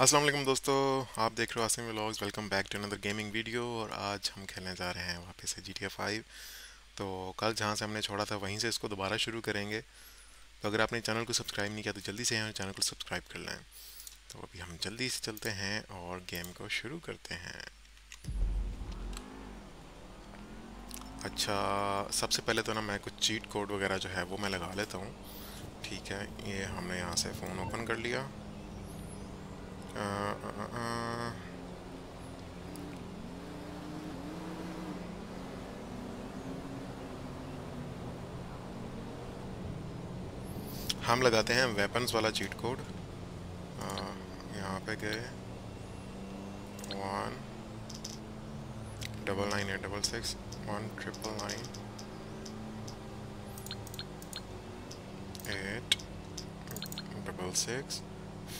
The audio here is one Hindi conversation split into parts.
वालेकुम दोस्तों, आप देख रहे हो Asim vlogs. Welcome back to another gaming video. और आज हम खेलने जा रहे हैं वापस से जी टी फाइव तो कल जहाँ से हमने छोड़ा था, वहीं से इसको दोबारा शुरू करेंगे। तो अगर आपने चैनल को सब्सक्राइब नहीं किया तो जल्दी से हमारे चैनल को सब्सक्राइब कर लें। तो अभी हम जल्दी से चलते हैं और गेम को शुरू करते हैं। अच्छा सबसे पहले तो ना मैं कुछ चीट कोड वगैरह जो है, वो मैं लगा लेता हूँ। ठीक है, ये हमने यहाँ से फ़ोन ओपन कर लिया। हम लगाते हैं वेपन्स वाला चीट कोड यहाँ पे गए. One double nine eight double six one triple nine eight double six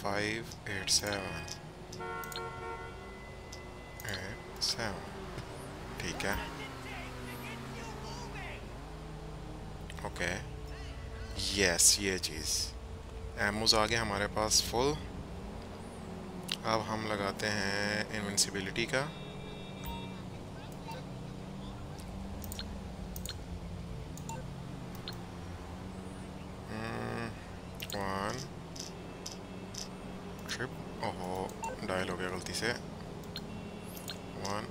five, eight, seven. Eight, seven. ठीक है। ओके यस ये चीज़। एमोज आ गया हमारे पास फुल अब हम लगाते हैं इनविंसिबिलिटी का डायल हो गया गलती से one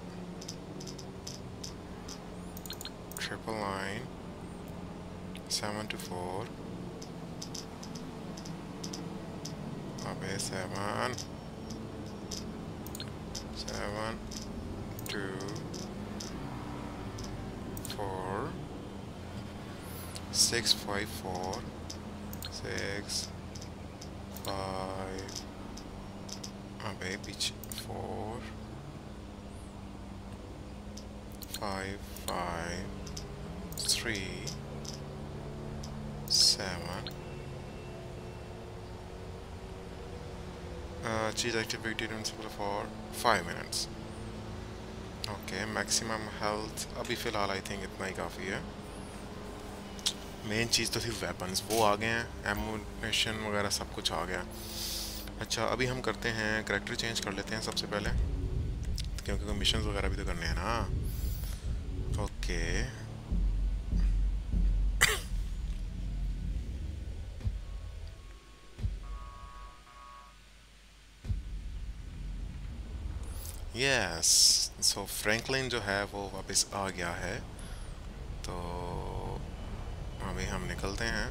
triple nine seven two four अबे seven seven two four six five four six five okay pitch four five five three seven uh, cheese activated invincible for five minutes. Okay maximum health अभी फ़िलहाल आई थिंक इतना ही काफ़ी है। मेन चीज़ तो थी वेपन्स वो आ गए हैं एमुनेशन वगैरह सब कुछ आ गया। अच्छा अभी हम करते हैं करेक्टर चेंज कर लेते हैं सबसे पहले। क्योंकि मिशन वगैरह भी तो करने हैं ना। ओके सो फ्रैंकलिन जो है वो वापस आ गया है तो अभी हम निकलते हैं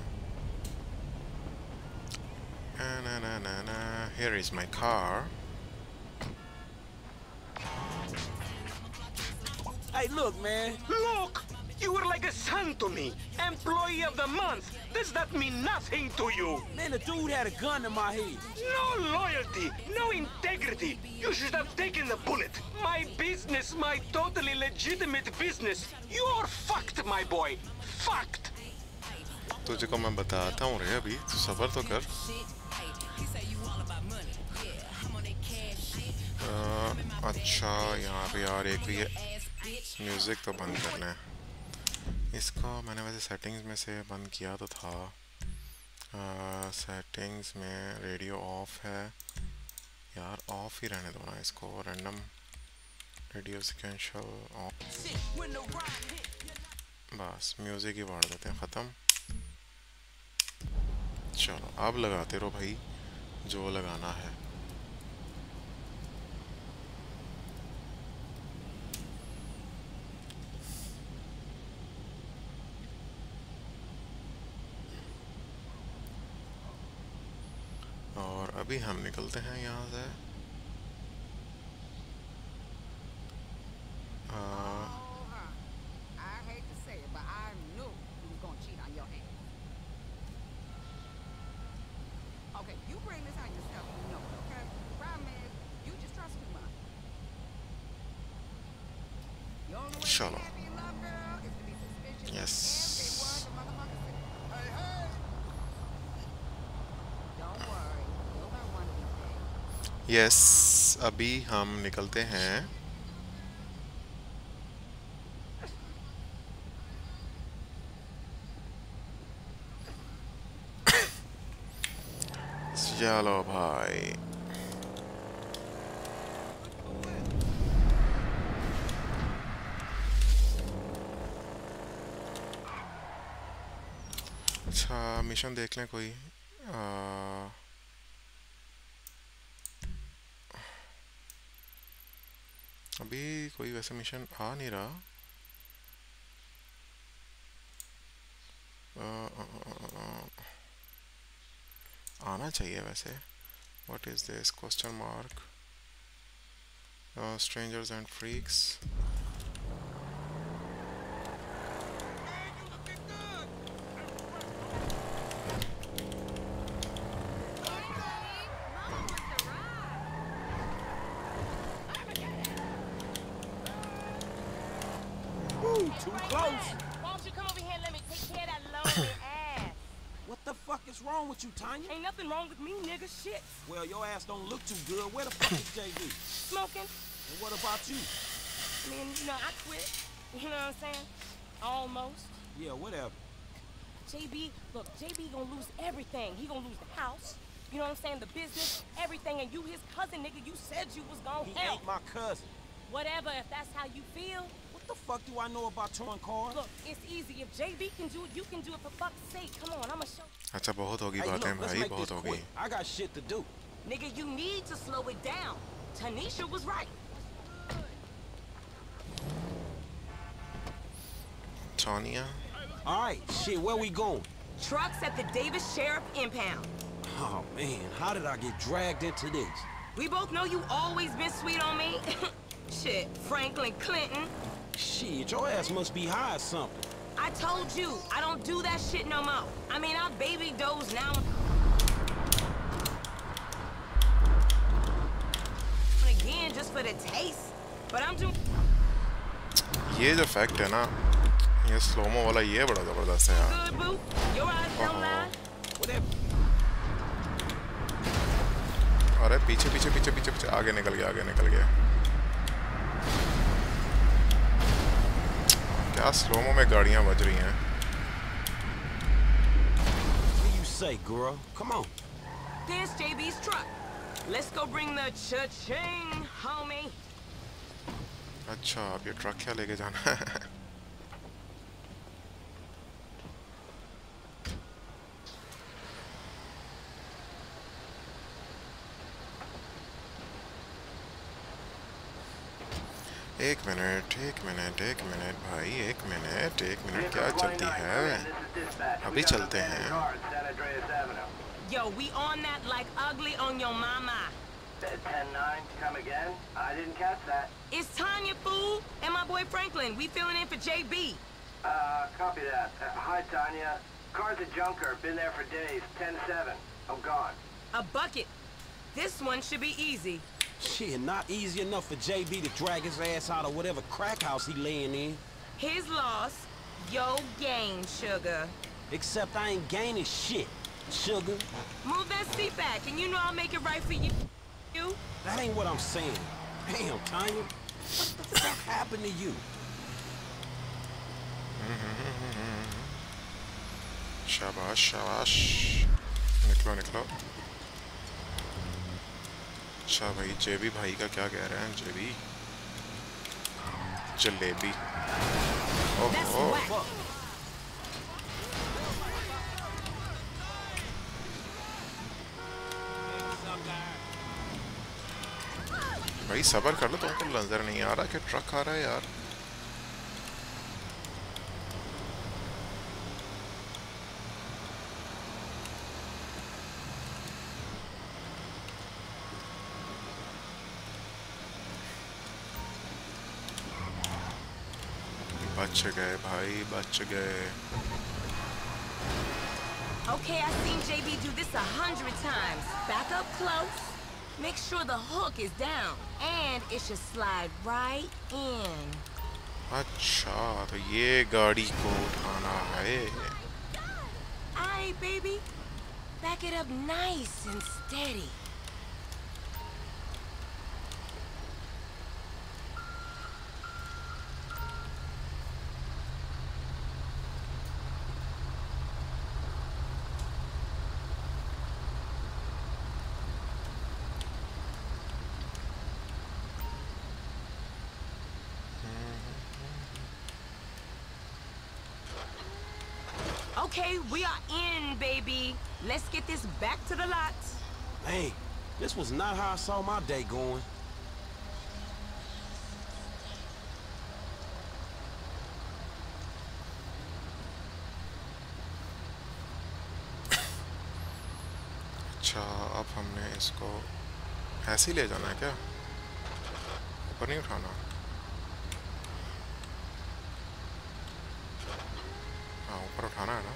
Na, na, na, na. Here is my car. Hey, look, man. Look! You were like a son to me. Employee of the month. Does that mean nothing to you? Man, the dude had a gun in my head. No loyalty, no integrity. You should have taken the bullet. My business, my totally legitimate business. You're fucked, my boy. Fucked. तुझे को मैं बताता हूँ रे अभी तू सबर तो कर आ, अच्छा यहाँ पे यार एक ये म्यूज़िक तो बंद करना है इसको मैंने वैसे सेटिंग्स में से बंद किया तो था सेटिंग्स में रेडियो ऑफ़ है यार ऑफ़ ही रहने दो ना इसको रैंडम रेडियो बस म्यूज़िक ही बाढ़ देते हैं, ख़त्म। चलो, अब लगाते रहो भाई, जो लगाना है। और अभी हम निकलते हैं यहाँ से। चलो यस यस अभी हम निकलते हैं। चलो भाई। मिशन देख लें कोई। आ, अभी कोई वैसे मिशन आ नहीं रहा। आना चाहिए वैसे। What is this question mark strangers and freaks everything. He gonna lose the house. You know what I'm saying? The business, everything. And you his cousin, nigga. You said you was gonna He help. ain't my cousin. Whatever, if that's how you feel. What the fuck do I know about towing cars? Look, it's easy. If JB can do it, you can do it for fuck's sake. Come on, I'ma show अच्छा बहुत होगी Hey, बातें look, let's भाई make बहुत this होगी quick. I got shit to do. Nigga, you need to slow it down. Tanisha was right. Tanya All right, shit, where we going? Trucks at the Davis Sheriff Impound. Oh, man, how did I get dragged into this? We both know you always been sweet on me. Shit, Franklin Clinton. Shit, your ass must be high or something. I told you, I don't do that shit no more. I mean, I baby doze now and again just for the taste. But I'm doing ये जो फैक्ट है ना ये स्लोमो वाला ये बड़ा ज़बरदस्त है यार। हाँ। अरे पीछे पीछे पीछे पीछे पीछे आगे निकल गया आगे निकल गया। क्या स्लोमो में गाड़ियाँ बज रही हैं? You say guru come on this जेबीस truck let's go bring the charging अच्छा अब ये ट्रक क्या लेके जाना है? एक मिनट एक मिनट एक मिनट भाई एक मिनट एक मिनट क्या चलती है अभी चलते हैं Yo, we on that like ugly on your mama. 10-9, come again? I didn't catch that. It's Tanya, fool, and my boy Franklin. We filling in for JB. Uh, copy that. Uh, hi, Tanya. Car's a junker. Been there for days. 10-7. I'm gone. A bucket. This one should be easy. Shit, not easy enough for JB to drag his ass out of whatever crack house he laying in. His loss, yo gain, sugar. Except I ain't gaining shit, sugar. Move that seat back, and you know I'll make it right for you. You? That ain't what I'm saying. Damn, Tanya. What the fuck happened to you? Shabash, shabash. Niklo, niklo. अच्छा भाई, जेबी भाई का क्या कह रहे हैं, जेबी? जलेबी। ओहो। भाई, सबर कर लो तुमको नज़र नहीं आ रहा कि ट्रक आ रहा है यार। बच गए भाई बच गए Okay, I've seen JB do this a hundred times. Back up close. Make sure the hook is down. And it should slide right in. अच्छा तो ये गाड़ी को उठाना है Alright, baby. Back it up nice and steady. Okay, we are in, baby. Let's get this back to the lot. Hey, this was not how I saw my day going. अच्छा अब हमने इसको ऐसे ही ले जाना है क्या ऊपर नहीं उठाना हाँ ऊपर उठाना है ना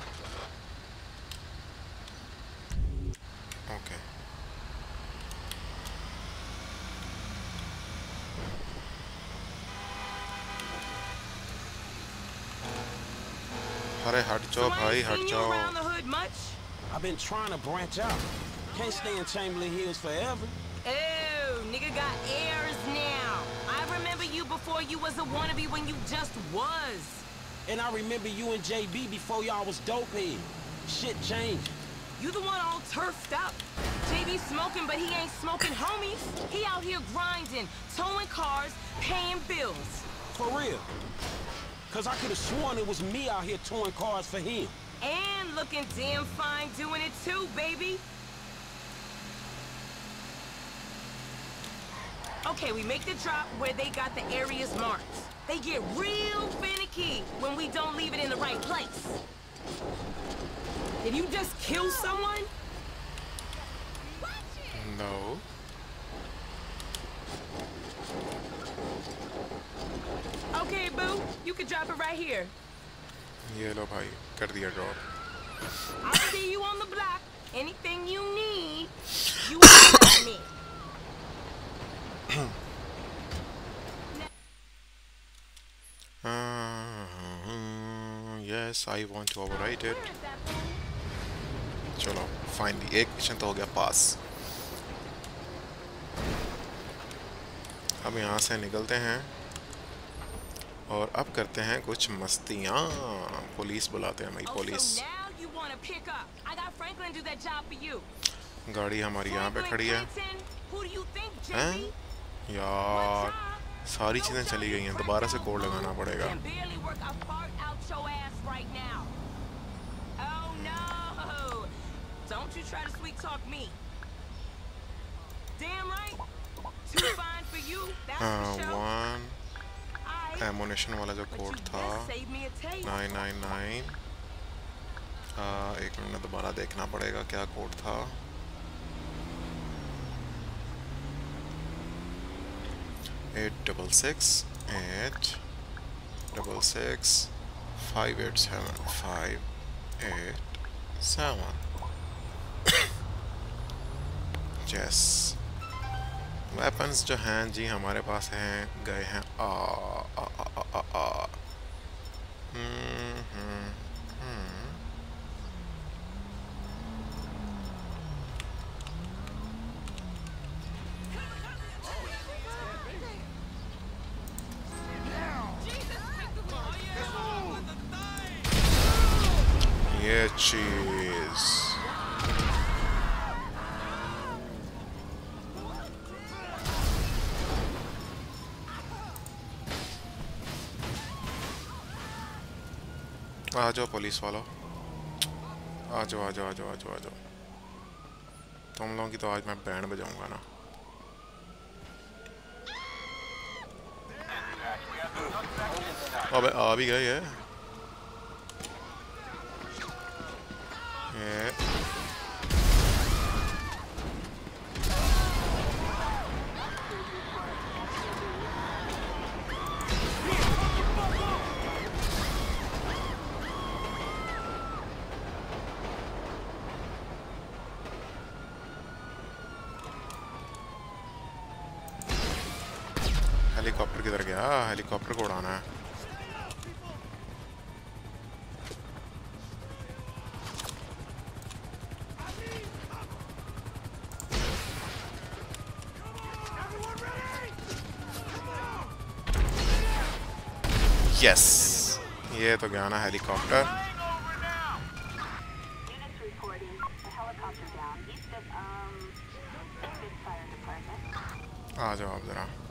जाओ I भाई ain't हट seen you जाओ around the hood much? I've been trying to branch out. Can't stay in Chamberlain Hills forever. Oh, nigga got airs now. I remember you before you was a wannabe when you just was. And I remember you and JB before y'all was dopehead. Shit changed. You the one all turfed up. JB smoking, but he ain't smoking homies. He out here grinding, towing cars, paying bills. For real. Cause I could have sworn it was me out here towing cars for him. And looking damn fine doing it too, baby. Okay, we make the drop where they got the areas marked. They get real finicky when we don't leave it in the right place. Did you just kill someone? No Okay, boo, you can drop it right here. ये लो भाई कर दिया drop I'll see you on the block. Anything you need, you have me. Yes I want to overwrite it चलो फाइनली एक मिशन तो हो गया पास अब यहाँ से निकलते हैं और अब करते हैं कुछ मस्तियाँ पुलिस बुलाते हैं भाई Oh, पुलिस. गाड़ी हमारी यहाँ पे खड़ी है हैं यार सारी चीज़ें चली गई हैं दोबारा से कोड लगाना पड़ेगा. Oh! Don't you try to sweet talk me. Damn right. Too fine for you. That's for sure. Aight, एमोनेशन वाला जो कोड था. नाइन नाइन नाइन एक मिनट दोबारा देखना पड़ेगा क्या कोड था। Eight double six eight double six five eight seven five eight seven yes weapons जो हैं जी हमारे पास हैं गए हैं आ आ आ आ आ, आ। हम्म, हम्म, हम्म। ये आ जाओ पुलिस वालों। आ जाओ आ जाओ आ जाओ आ जाओ आ जाओ तुम लोगों की तो आज मैं बैंड बजाऊँगा ना। अबे आ भी गए ये ये हेलीकॉप्टर किधर गया हेलीकॉप्टर को उड़ाना है यस ये तो गया ना हेलीकॉप्टर आ जाओ आप जरा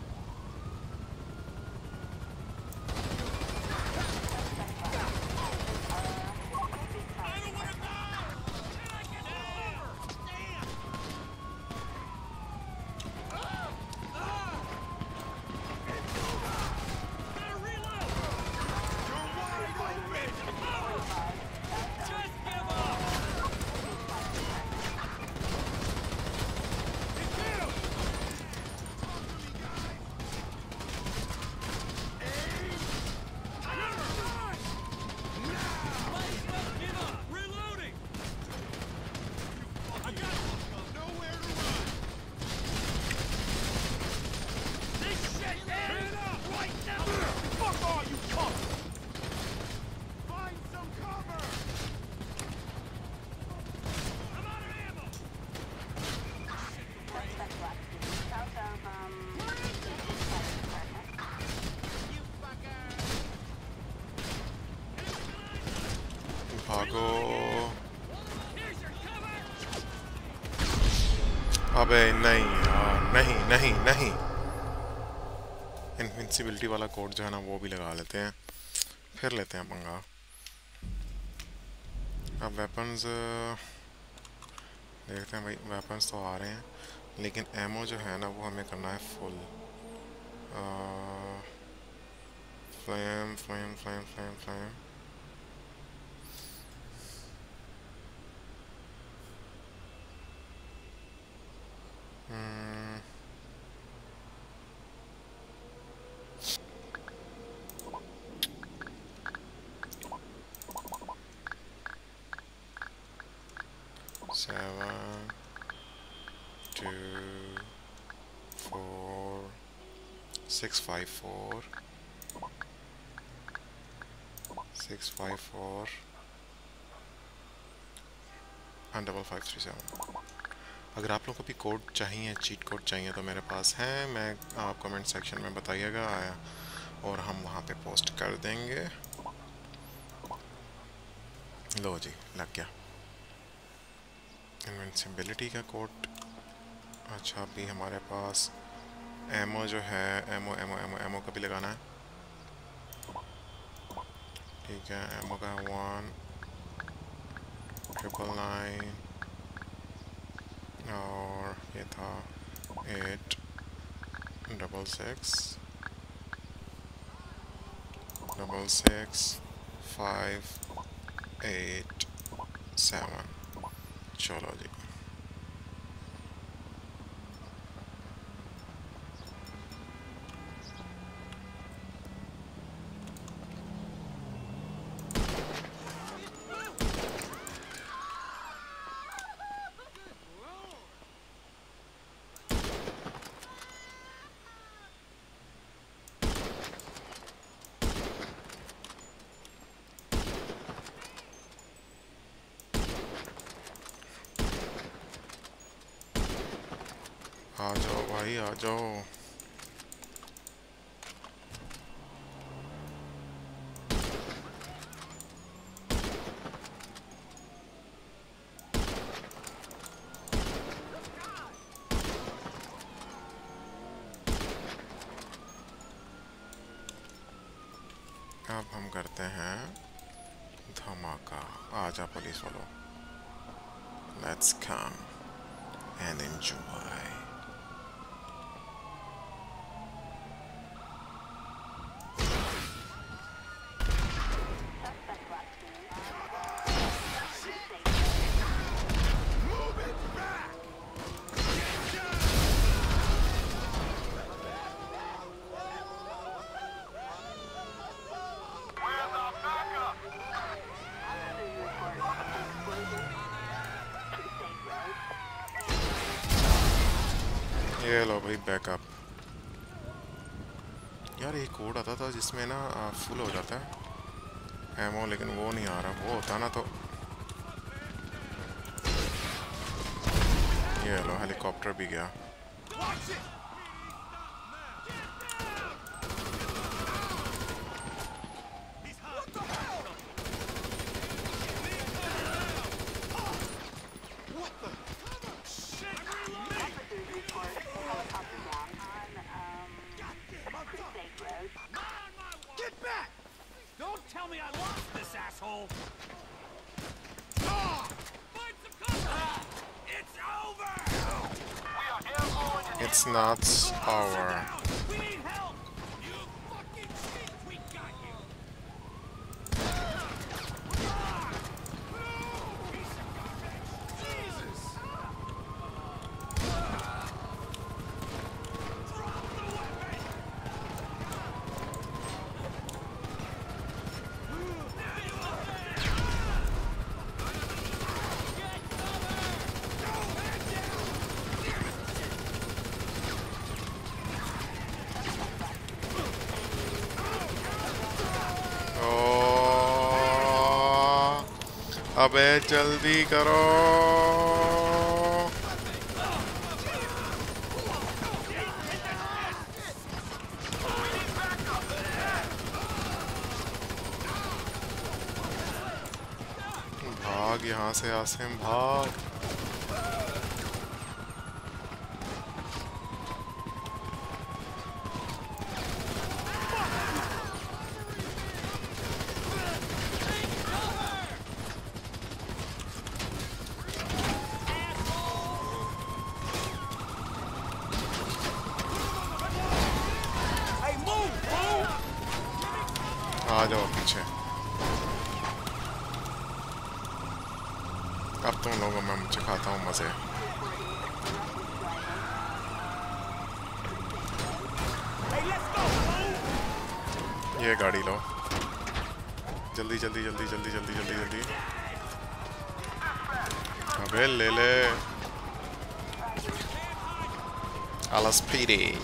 अबे नहीं, यार, नहीं नहीं नहीं। इनविंसिबिलिटी वाला कोड जो है ना, वो भी लगा लेते हैं। फिर लेते हैं पंगा अब वेपन्स देखते हैं भाई वेपन्स तो आ रहे हैं, लेकिन एमओ जो है ना, वो हमें करना है full flame flame flame flame flame Hmm. Seven, two, four, six, five, four, six, five, four, and double five, three, seven. अगर आप लोगों को भी कोड चाहिए चीट कोड चाहिए तो मेरे पास है। मैं आप कमेंट सेक्शन में बताइएगा आया। और हम वहाँ पे पोस्ट कर देंगे। लो जी लग गया। इनविंसिबिलिटी का कोड अच्छा अभी हमारे पास एमओ जो है एमओ एमओ एमओ एमओ का भी लगाना है। ठीक है एमओ का वन ट्रिपल नाइन और ये था eight double six double six five eight seven चलो जी आ जाओ भाई आ जाओ अब हम करते हैं धमाका। आजा पुलिस वालों। Let's come and enjoy. Backup यार एक कोड आता था जिसमें ना फुल हो जाता है। एमओ लेकिन वो नहीं आ रहा। वो होता ना तो। ये लो हेलीकॉप्टर भी गया। अबे जल्दी करो। भाग यहाँ से आसिम भाग। PD.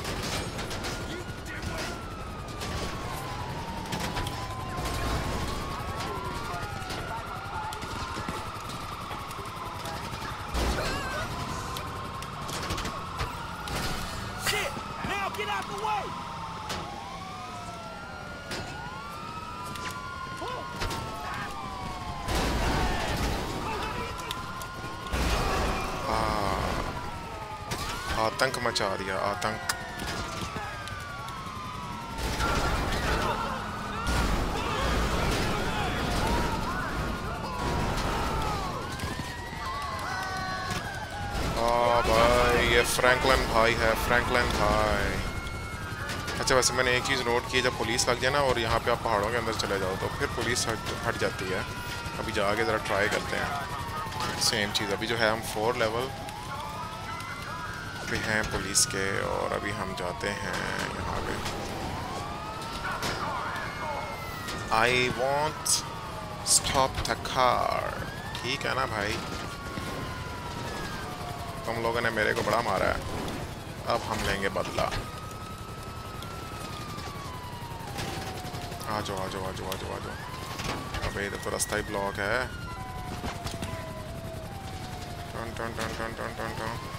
आतंक मचा दिया आतंक। भाई ये फ्रैंकलिन भाई है फ्रैंकलिन भाई। अच्छा वैसे मैंने एक चीज़ नोट की है, जब पुलिस लग जाए ना और यहाँ पे आप पहाड़ों के अंदर चले जाओ तो फिर पुलिस हट हट जाती है। अभी जाके ज़रा ट्राई करते हैं। सेम चीज़ अभी जो है हम फोर लेवल पे हैं, पुलिस के, और अभी हम जाते हैं यहाँ पे। I want stop the car ठीक है ना भाई? तुम लोगों ने मेरे को बड़ा मारा है। अब हम लेंगे बदला। आ जाओ आ जाओ आ जाओ आ जाओ आ जाओ। अबे, इधर तो रास्ता ही ब्लॉक है। टन टन टन टन टन टन टन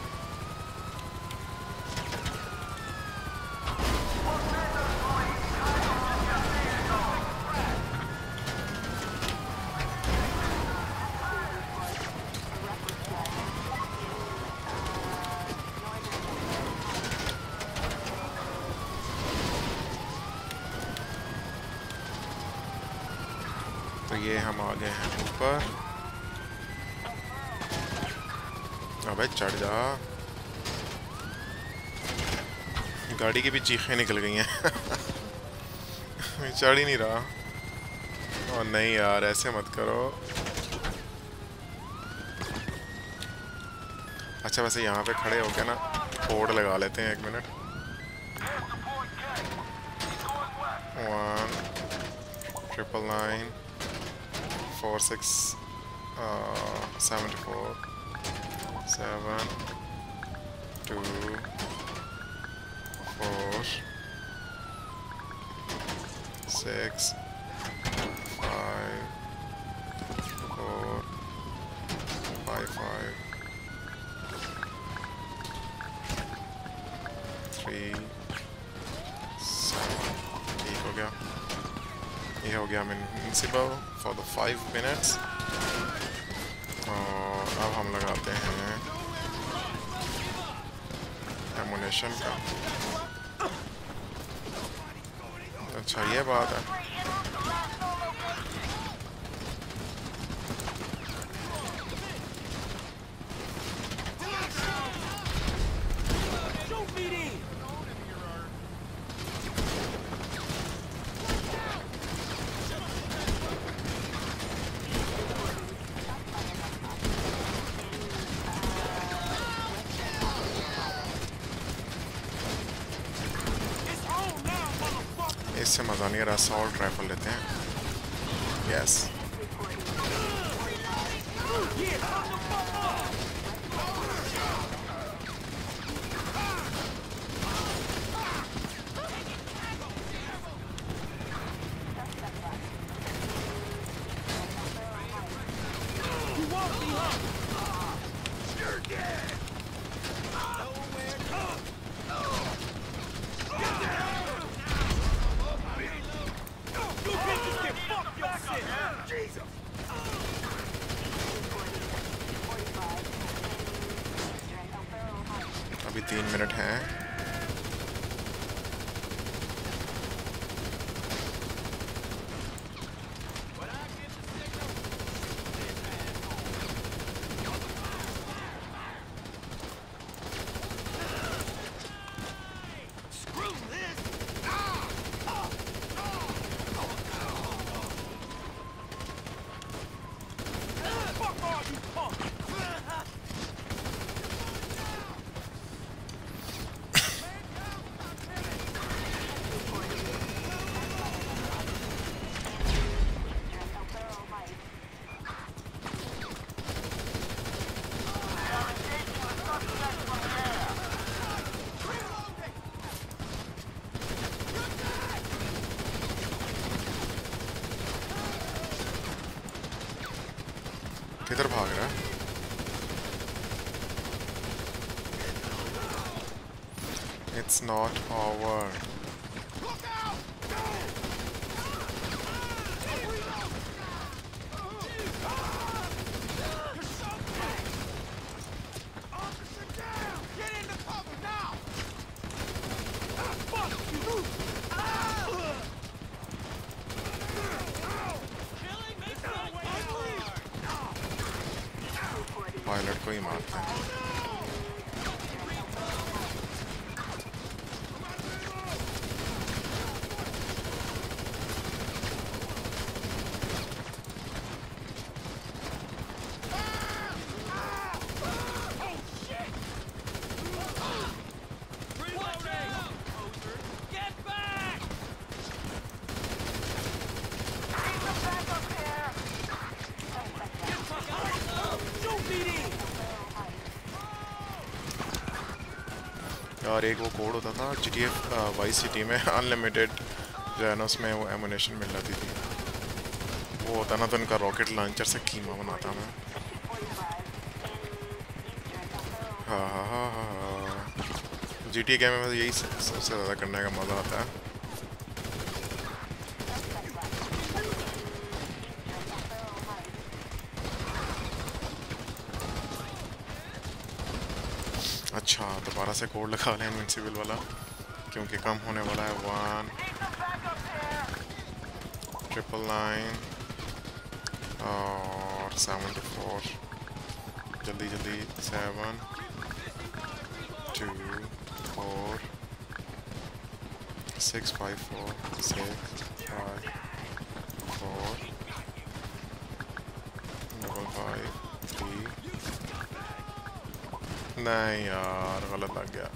तो ये हम आ गए हैं ऊपर अबे चढ़ जा। गाड़ी की भी चीखें निकल गई हैं। चढ़ ही नहीं रहा। और नहीं यार, ऐसे मत करो। अच्छा वैसे यहाँ पे खड़े होके ना कोड लगा लेते हैं एक minute. One triple nine 4, 6, uh, 74, 7, अच्छा ये बात है Shoot me then! It's on now, motherfucker! इससे सॉल्ट राइफल लेते हैं yes Yeah, fuck the fuck up! You won't be, huh? You're dead! Nowhere come! You bitches can fuck yourself! Jesus! अभी तीन मिनट हैं। Not over. और एक वो कोड होता था G T F Y city में अनलिमिटेड जो है ना, उसमें वो एमुनेशन मिल जाती थी। वो होता ना तो उनका रॉकेट लॉन्चर से कीमा बनाता मैं। हाँ हाँ हाँ हाँ जी टी ए गेम में तो यही सब- सबसे ज़्यादा करने का मज़ा आता है अच्छा दोबारा से कोड लगा लें इनविंसिबल वाला, क्योंकि कम होने वाला है। वन ट्रिपल नाइन और सेवन टू फोर जल्दी जल्दी seven two four six five four six five four double five three नहीं यार गलत लग गया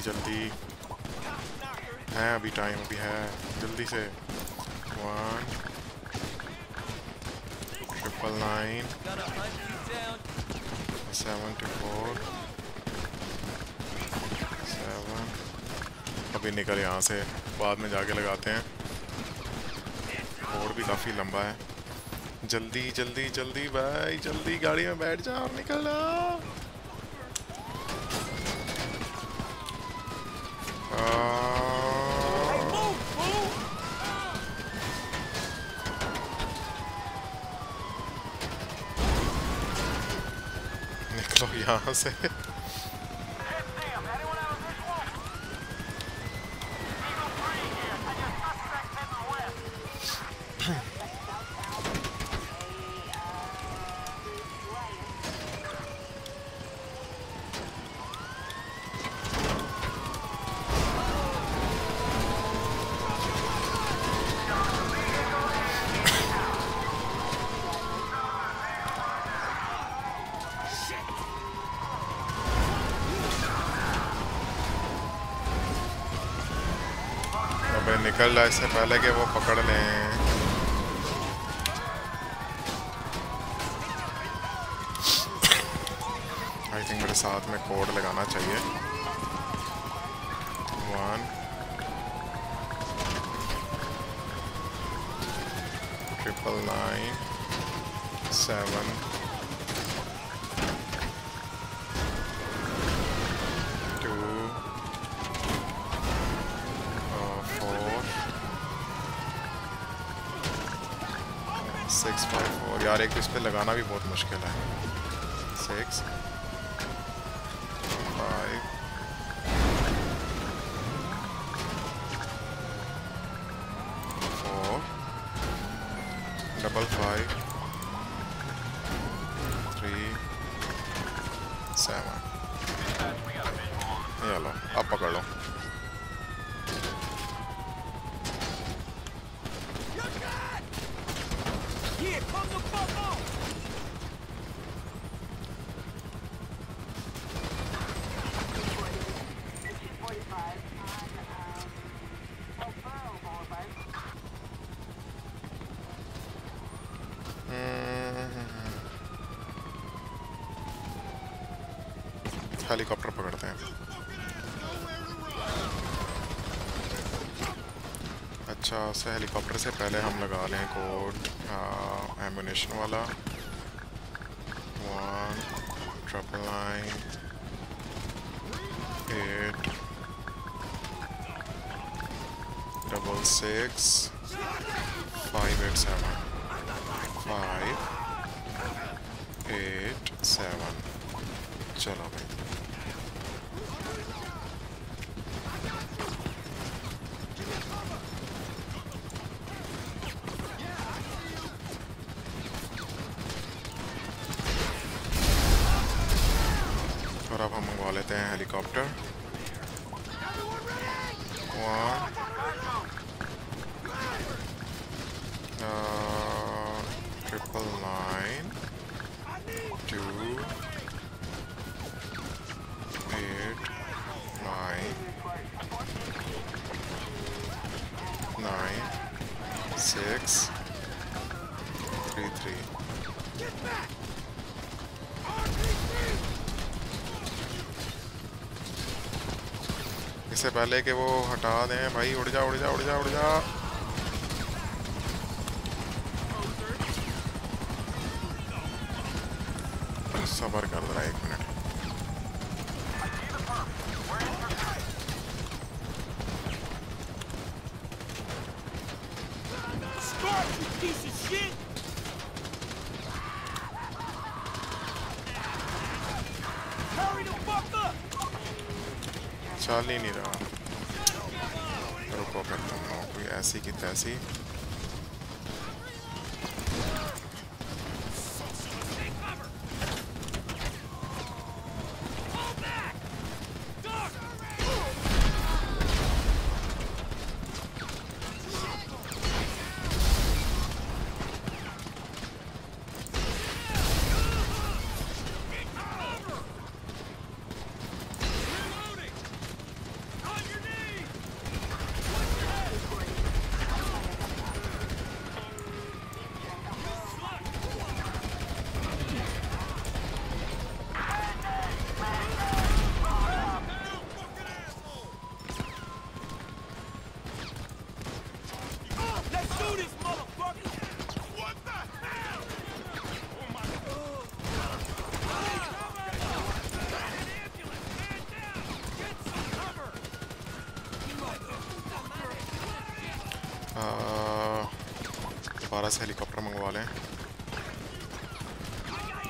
जल्दी जल्दी। है अभी टाइम अभी है। जल्दी से। One triple nine seven two four seven अभी निकल यहाँ से। बाद में जाके लगाते हैं। और भी काफ़ी लंबा है। जल्दी जल्दी जल्दी भाई, जल्दी गाड़ी में बैठ जा और निकलना निकलो यहाँ से अबे निकल रहा है, इससे पहले कि वो पकड़ लें। आई थिंक मेरे साथ में कोड लगाना चाहिए। लगाना भी बहुत मुश्किल है six five four double five three seven ये लो अब पकड़ लो Yeah, come the fuck on! Helicopter पकड़ते हैं उससे हेलीकॉप्टर से पहले हम लगा लें कोड। एम्बुनेशन वाला। One triple nine eight double six five eight seven five eight seven चलो भाई और लेते हैं हेलीकॉप्टर। पहले के वो हटा दें। भाई, उड़ जा उड़ जा उड़ जा उड़ जा। सबर कर जरा एक मिनट! चल ही नहीं रहा। रुको फिर तुम लोग कोई ऐसी की तैसी Let's do this, motherfucker! What the hell? Oh my god! दोबारा से हेलीकॉप्टर मंगवा लें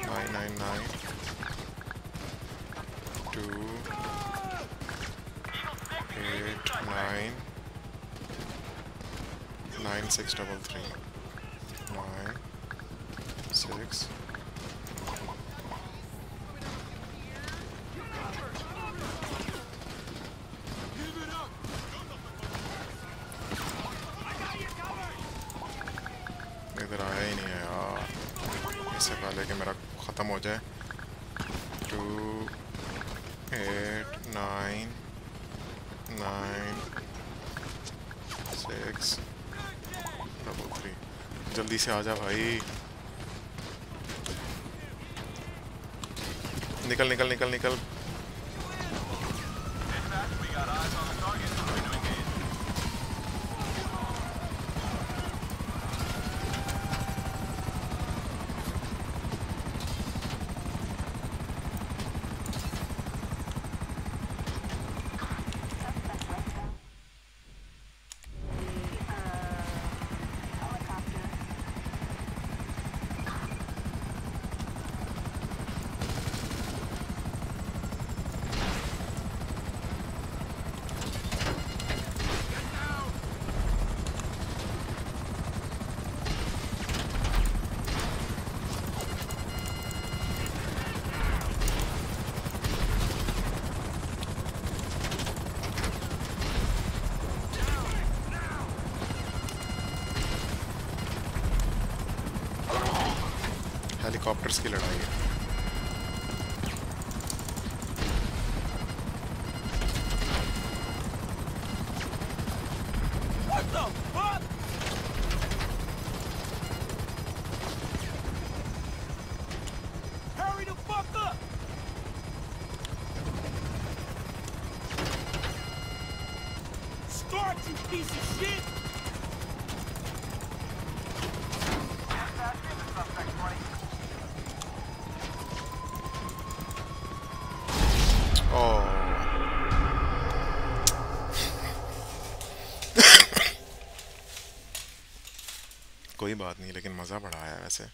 nine nine nine two eight nine nine six double three nine six इधर आया ही नहीं है यार इससे पहले कि मेरा ख़त्म हो जाए two eight nine nine six double three जल्दी से आ जा भाई। निकल निकल निकल निकल। skill. बात नहीं लेकिन मज़ा बड़ा आया वैसे।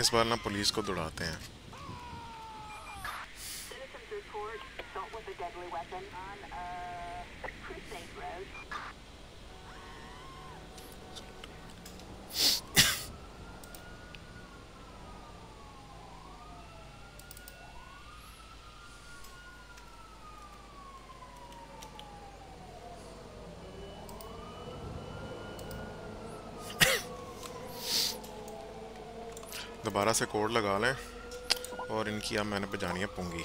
इस बार ना पुलिस को दौड़ाते हैं। दोबारा से कोड लगा लें और इनकी अब मैंने पे जानी है पुंगी।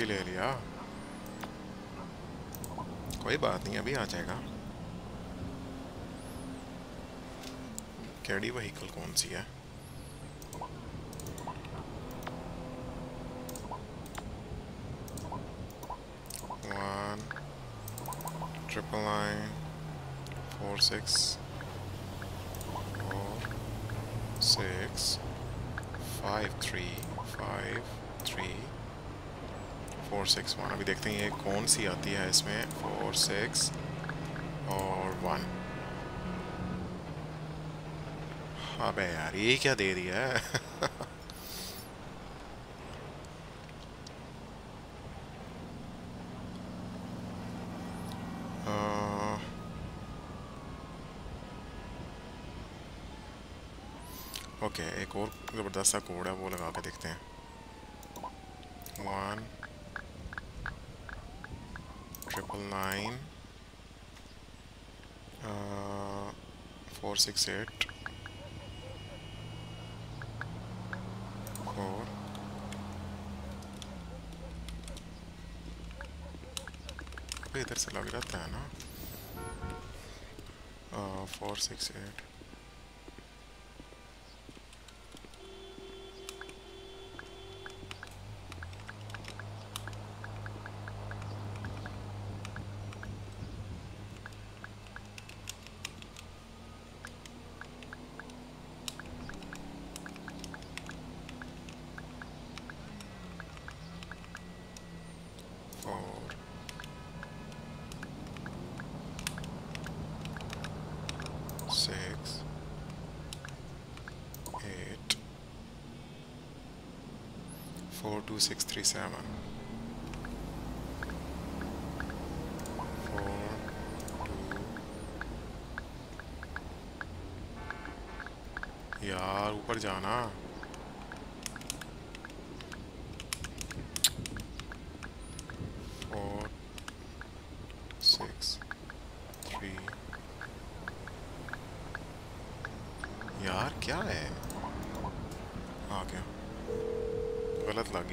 ही ले लिया। कोई बात नहीं अभी आ जाएगा। कैडी वहीकल कौन सी है one triple nine four six four six five three five three four six one अभी देखते हैं ये कौन सी आती है इसमें फोर सिक्स और वन अबे यार, ये क्या दे दिया है? ओके, एक और ज़बरदस्त सा कोड है, वो लगा के देखते हैं one triple nine four six eight four इधर से लग जाता है ना four six eight four, six, eight, four, two, six, three, seven, four, two, यार ऊपर जाना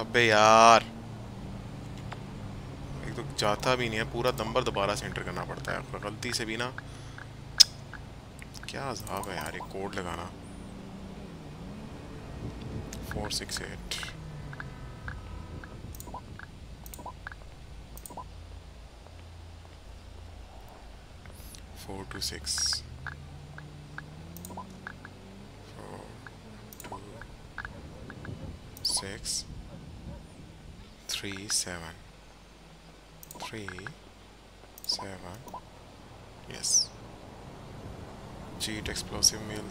अबे यार। एक तो जाता भी नहीं है, पूरा नंबर दोबारा से एंटर करना पड़ता है गलती से भी ना। क्या अजाब है यार ये कोड लगाना। Four six eight four two six four two six three seven. Three seven. Yes. Cheat explosive mail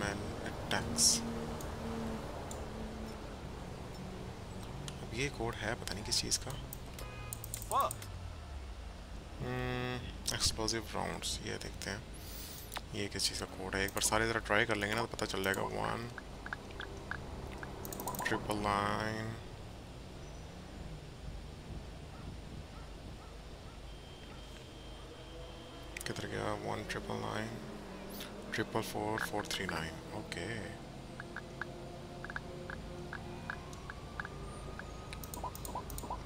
mail attacks. अब ये कोड है पता नहीं किस चीज़ का। एक्सप्लोसिव राउंड्स ये देखते हैं। ये किस चीज़ का कोड है? एक बार सारे ज़रा ट्राई कर लेंगे ना तो पता चल जाएगा। वन ट्रिपल नाइन किधर गया? One triple nine triple four four three nine okay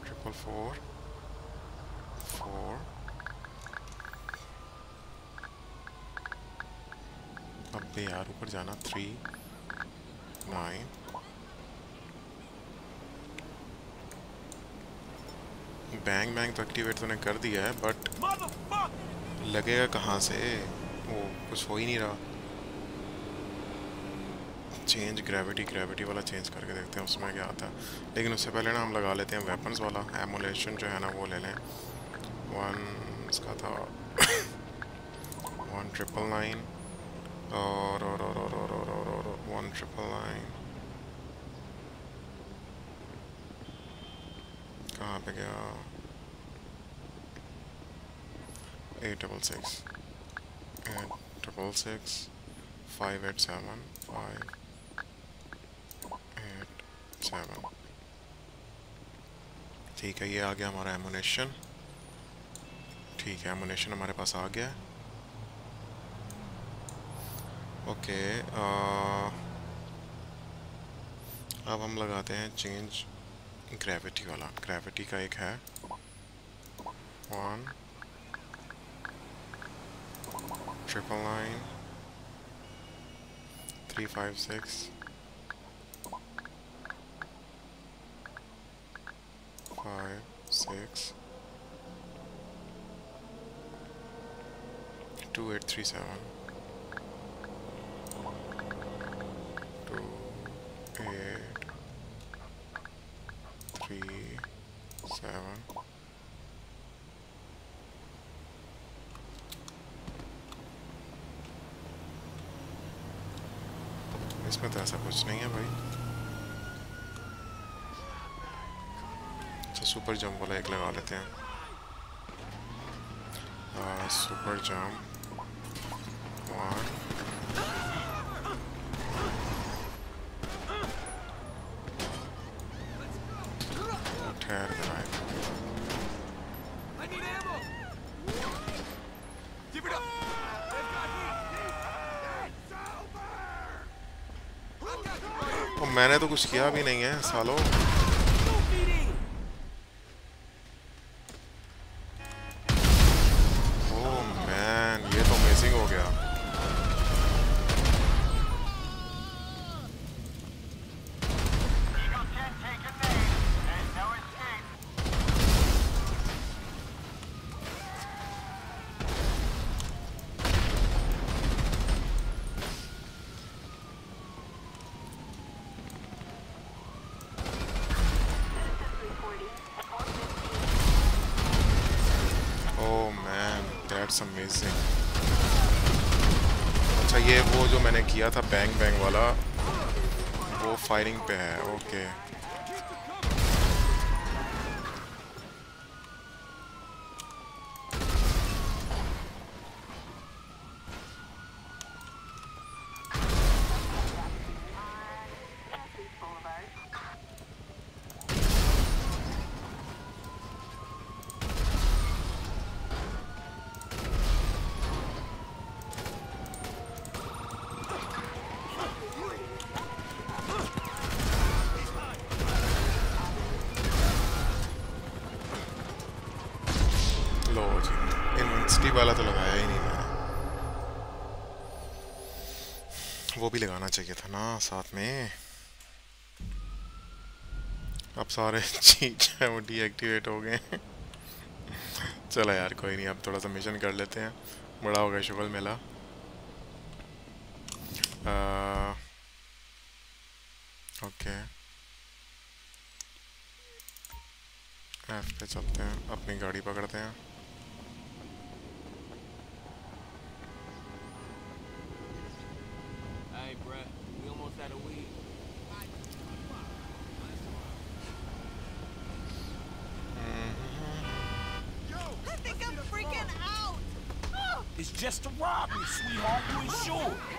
triple four four अब यार ऊपर जाना। थ्री नाइन बैंग बैंग तो एक्टिवेट तूने कर दिया है बट लगेगा कहाँ से? वो कुछ हो ही नहीं रहा। चेंज ग्रेविटी ग्रेविटी वाला चेंज करके देखते हैं उसमें क्या आता है। लेकिन उससे पहले ना हम लगा लेते हैं वेपन्स वाला एमुलेशन जो है ना वो ले लें। वन इसका था। वन ट्रिपल नाइन और और और और और और और और वन ट्रिपल नाइन कहाँ पे गया? Eight double six eight double six five eight seven five eight seven ठीक है, ये आ गया हमारा एमुनेशन ठीक है एमुनेशन हमारे पास आ गया। ओके अब हम लगाते हैं चेंज ग्रेविटी वाला। ग्रेविटी का एक है। One triple line. 356. 5, 6. 2837. 2, 8, 3, 7. इसमें तो ऐसा कुछ नहीं है भाई। अच्छा सुपर जम्प वाला एक लगा लेते हैं। आ, सुपर जंप वन ठहर जरा एक और मैंने तो कुछ किया भी नहीं है सालों। ना साथ में अब सारे चीज़ है, वो डीएक्टिवेट हो गए चलो यार, कोई नहीं, अब थोड़ा सा मिशन कर लेते हैं। बड़ा हो गया शुगल मेला। ओके। एफ़ पे चलते हैं, अपनी गाड़ी पकड़ते हैं। Mr. me, sweetheart, you sure?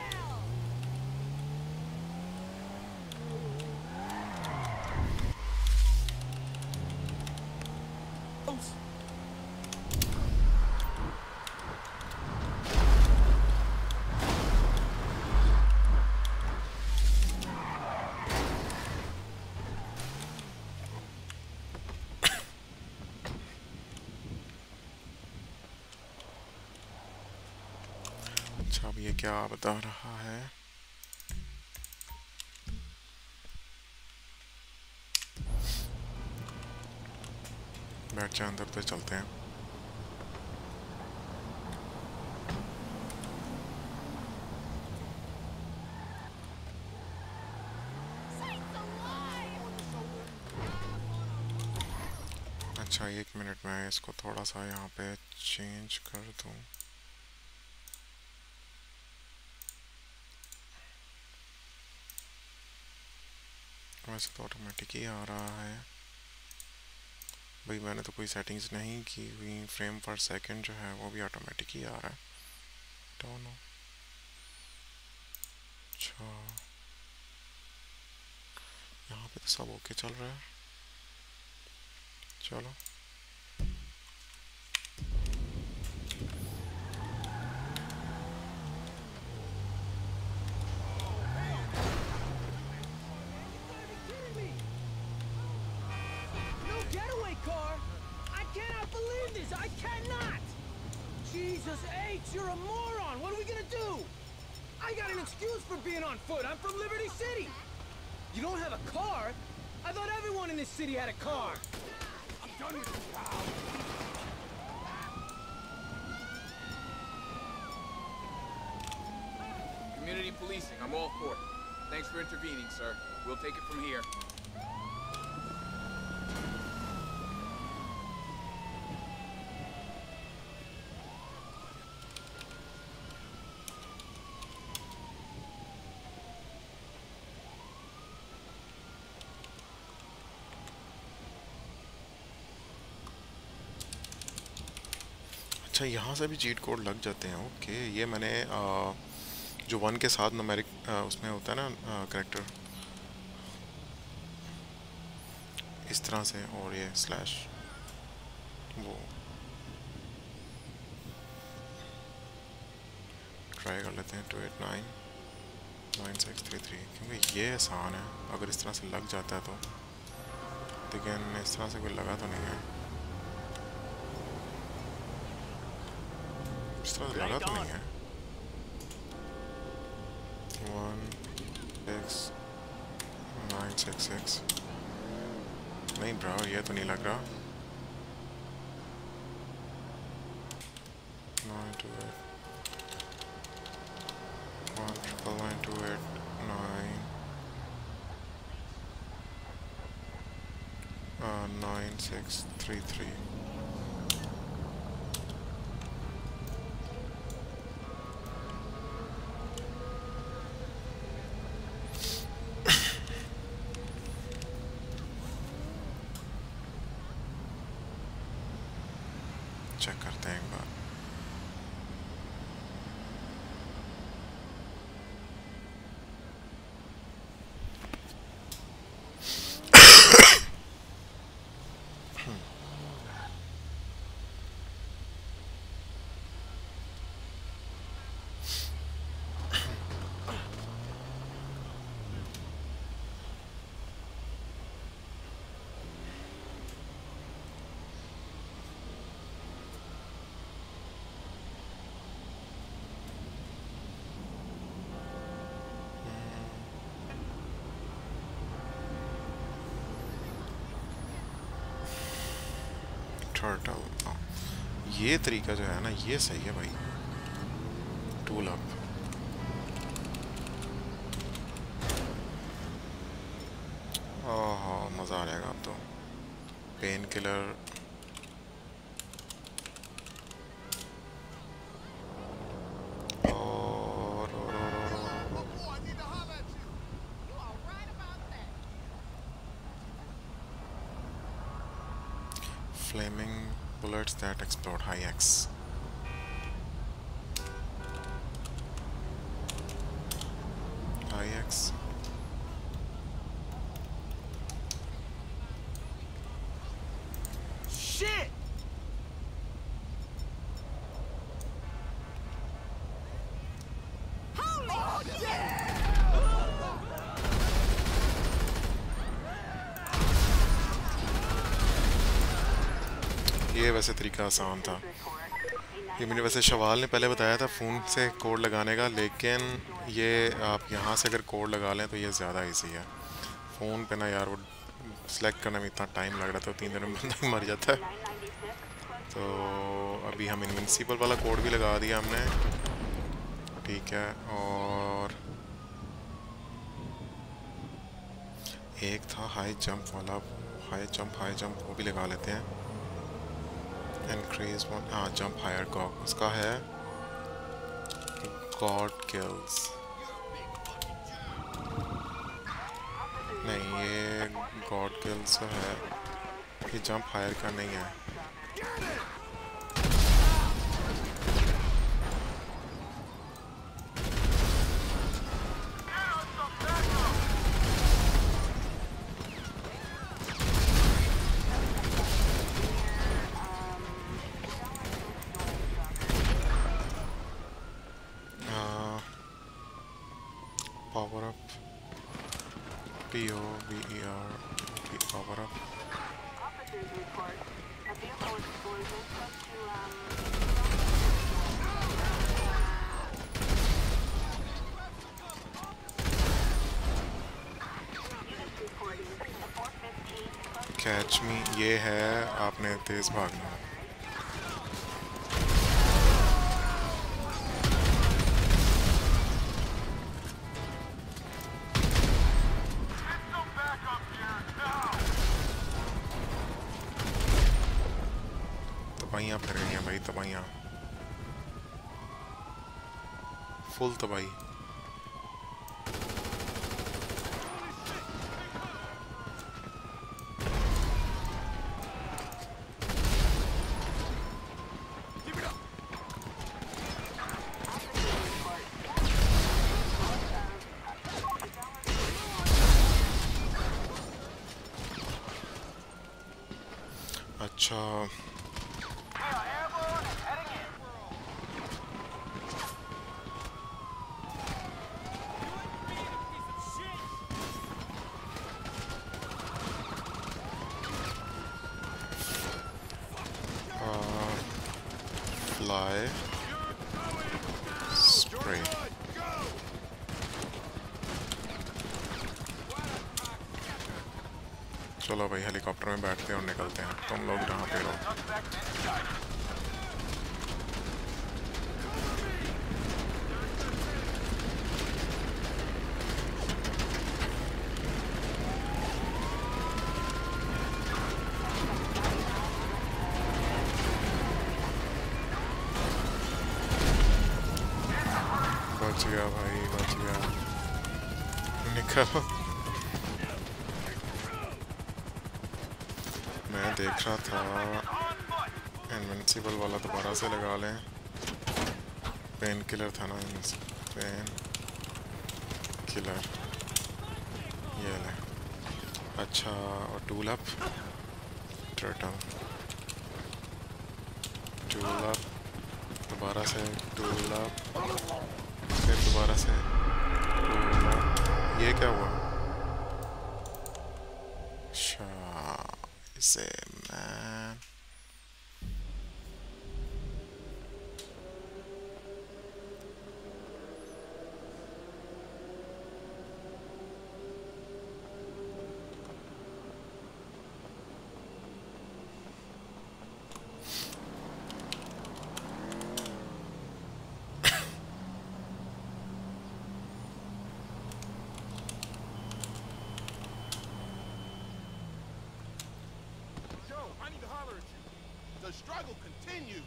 अब ये क्या बता रहा है? बैठ जाए, अंदर तो चलते हैं। अच्छा एक मिनट, में इसको थोड़ा सा यहाँ पे चेंज कर दूँ। वैसे तो ऑटोमेटिक ही आ रहा है। भाई, मैंने तो कोई सेटिंग्स नहीं की हुई। फ्रेम पर सेकंड जो है, वो भी ऑटोमेटिक ही आ रहा है। डोंट नो अच्छा। यहाँ पे तो सब ओके चल रहा है। चलो। Excuse for being on foot. I'm from Liberty City. You don't have a car? I thought everyone in this city had a car. I'm done with you, pal. Community policing, I'm all for it. Thanks for intervening, sir. We'll take it from here. अच्छा यहाँ से भी चीट कोड लग जाते हैं ओके ये मैंने आ, जो वन के साथ नमेरिक उसमें होता है ना करेक्टर इस तरह से और ये स्लैश वो. ट्राई कर लेते हैं two eight nine nine six three three क्योंकि ये आसान है अगर इस तरह से लग जाता है तो. लेकिन इस तरह से कोई लगा तो नहीं है. इस तरह से लगा तो नहीं है one six nine six six नहीं ब्रो ये तो नहीं लग रहा nine two eight one triple nine two eight nine nine six three three check करते टर्टल ये तरीका जो है ना, ये सही है भाई। टूल अप ओह, मज़ा आ जाएगा अब तो। Pain killer export high X. ये वैसे तरीका आसान था। ये मैंने वैसे शवाल ने पहले बताया था फ़ोन से कोड लगाने का, लेकिन ये आप यहाँ से अगर कोड लगा लें तो ये ज़्यादा ईजी है। फ़ोन पे ना यार वो सेलेक्ट करने में इतना टाइम लग रहा था तीन दिन में बंदा मर जाता है। तो अभी हम इनविंसिबल वाला कोड भी लगा दिया हमने। ठीक है, और एक था हाई जंप वाला हाई जंप हाई जंप वो भी लगा लेते हैं। Increase one ah jump higher God उसका है God kills नहीं ये God kills है ये jump higher का नहीं है आपने तेज भागना तबाहियाँ फिर गई हैं भाई तबाहियाँ फुल तबाही चलो भाई हेलीकॉप्टर में बैठते हैं और निकलते हैं। तुम लोग जहाँ पे रहो। बच गया भाई, बच गया। निकल मैं देख रहा था। इनविंसिबल वाला दोबारा से लगा लें। पेन किलर था ना पेन किलर ये ले। अच्छा और tool up turtle tool up दोबारा से टूल अप फिर दोबारा से टूल अप ये क्या हुआ अच्छा इसे मैं The continues.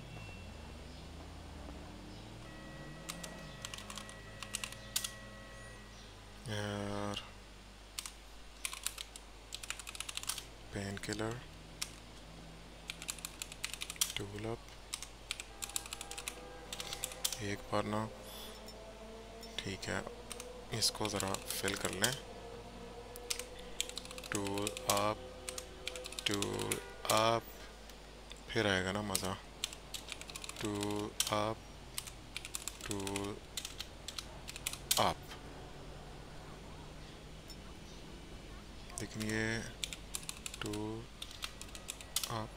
यार। पेन किलर टूल एक बार ना, ठीक है, इसको ज़रा फिल कर लें। टूल अप टूल अप फिर आएगा ना मज़ा। Tool up to up. लेकिन ये टू अप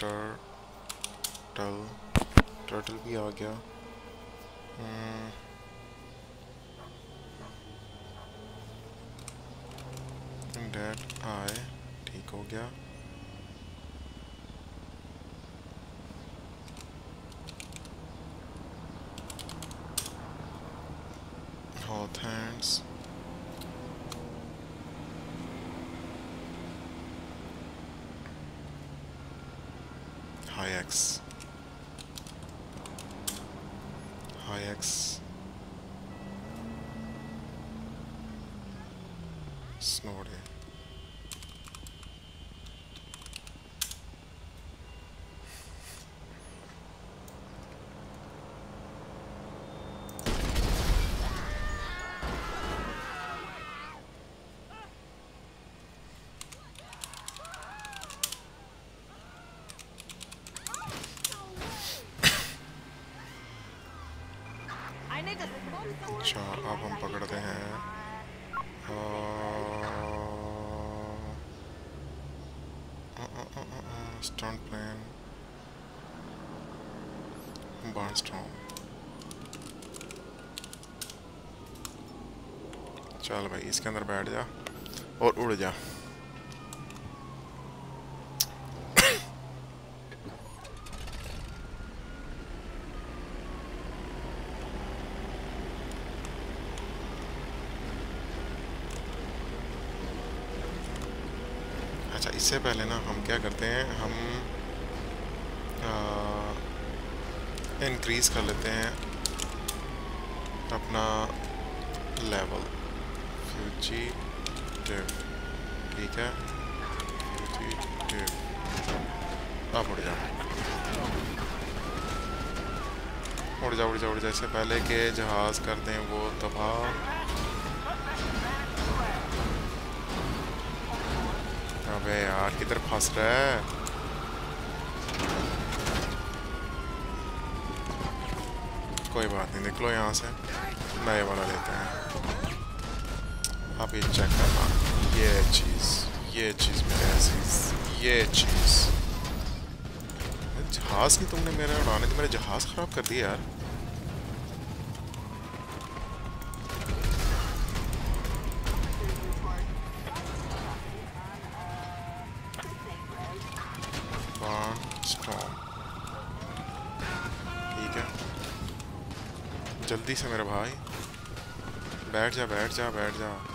टर्टल टर्टल भी आ गया डेट आए ठीक हो गया hold hands high X high X snort चार अब हम पकड़ते हैं। Stunt plane. Barnstorm. चल भाई इसके अंदर बैठ जा और उड़ जा अच्छा इससे पहले ना हम क्या करते हैं, हम इंक्रीज़ कर लेते हैं अपना लेवल फ्यूची फ्यूजिटिव ठीक है? फ्यूजिटिव अब उड़ जाओ। उड़ जा उड़ जा उड़ जा इससे पहले के जहाज़ कर दें वो तबाह। किधर फंस रहा है? कोई बात नहीं, निकलो यहाँ से। नए वाला लेते हैं। आप ये चेक करना। ये चीज़ ये चीज़ मेरे अज़ीज़, ये चीज़। जहाज़ की तुमने मेरे उड़ाने तो मेरे जहाज़ ख़राब कर दिया यार। जल्दी से मेरा भाई। बैठ जा बैठ जा बैठ जा।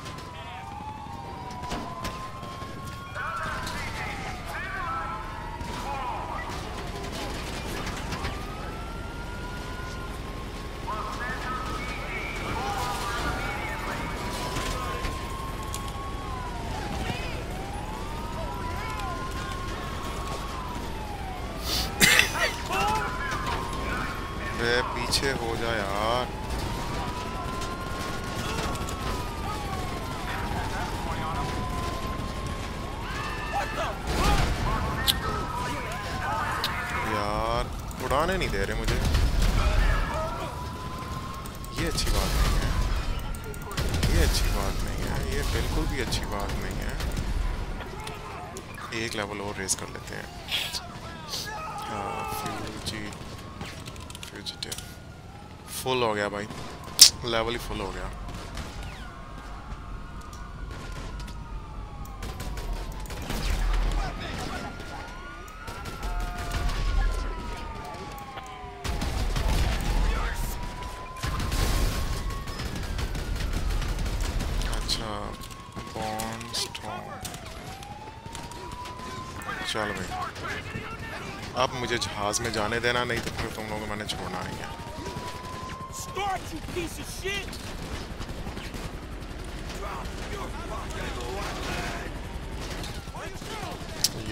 जहाज़ में जाने देना नहीं तो फिर तुम लोगों को मैंने छोड़ना नहीं है!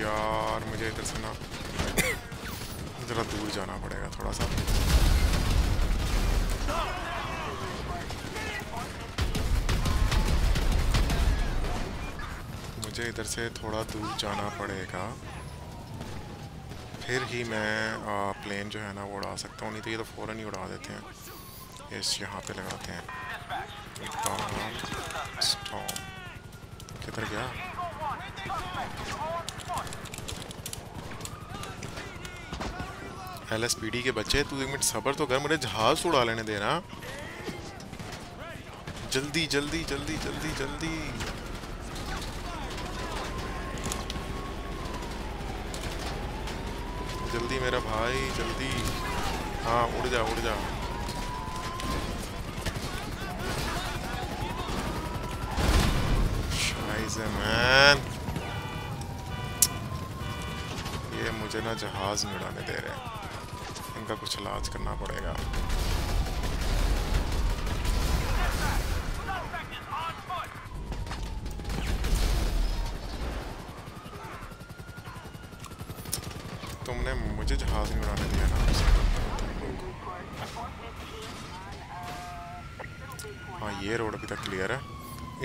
यार मुझे इधर से ना ज़रा दूर जाना पड़ेगा थोड़ा सा मुझे इधर से थोड़ा दूर जाना पड़ेगा। फिर ही मैं आ, प्लेन जो है ना वो उड़ा सकता हूँ नहीं तो ये तो फ़ौरन ही उड़ा देते हैं। इस यहाँ पे लगाते हैं। किधर गया? एल एस पी डी के बच्चे तू एक मिनट सबर तो कर मुझे जहाज़ उड़ा लेने देना। जल्दी जल्दी जल्दी जल्दी जल्दी। भाई, जल्दी। हाँ उड़ जा उड़ जा। man. ये मुझे ना जहाज़ में उड़ाने दे रहे हैं। इनका कुछ इलाज करना पड़ेगा।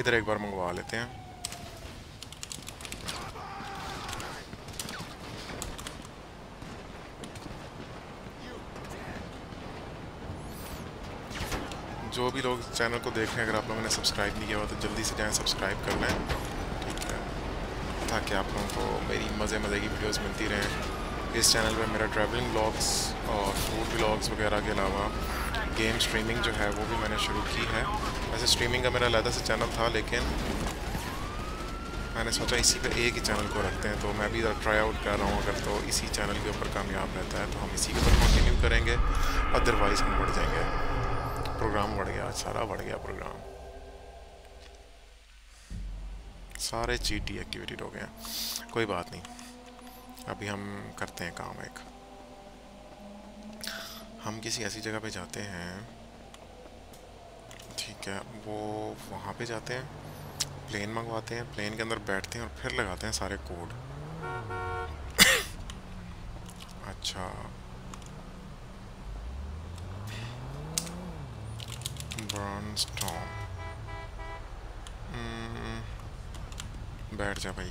इधर एक बार मंगवा लेते हैं। जो भी लोग चैनल को देख रहे हैं, अगर आप लोगों ने सब्सक्राइब नहीं किया हुआ तो जल्दी से जाएँ, सब्सक्राइब कर लें। ठीक है। ताकि आप लोगों को मेरी मज़े मज़े की वीडियोस मिलती रहें। इस चैनल पे मेरा ट्रैवलिंग ब्लॉग्स और फ़ूड ब्लॉग्स वगैरह के अलावा गेम स्ट्रीमिंग जो है, वो भी मैंने शुरू की है। वैसे स्ट्रीमिंग का मेरा अलहदा से चैनल था, लेकिन मैंने सोचा इसी पे एक ही चैनल को रखते हैं तो मैं भी ट्राई आउट कर रहा हूँ। अगर तो इसी चैनल के ऊपर कामयाब रहता है तो हम इसी के ऊपर कंटिन्यू करेंगे। अदरवाइज़ हम बढ़ जाएँगे। प्रोग्राम बढ़ गया, सारा बढ़ गया प्रोग्राम सारे चीटी एक्टिवेटेड हो गए। हैं कोई बात नहीं। अभी हम करते हैं काम एक। हम किसी ऐसी जगह पे जाते हैं ठीक है, वो वहाँ पे जाते हैं प्लेन मंगवाते हैं प्लेन के अंदर बैठते हैं और फिर लगाते हैं सारे कोड अच्छा। ब्रॉन्स्टॉम बैठ जा भाई।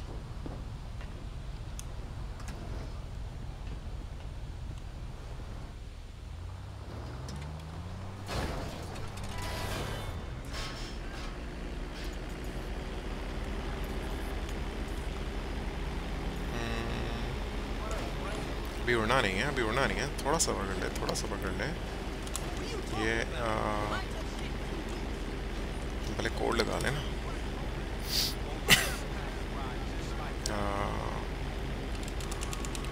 उड़ना नहीं है, अभी उड़ना नहीं है। थोड़ा सा पकड़ ले थोड़ा सा पकड़ ले। ये पहले कोड लगा लेना।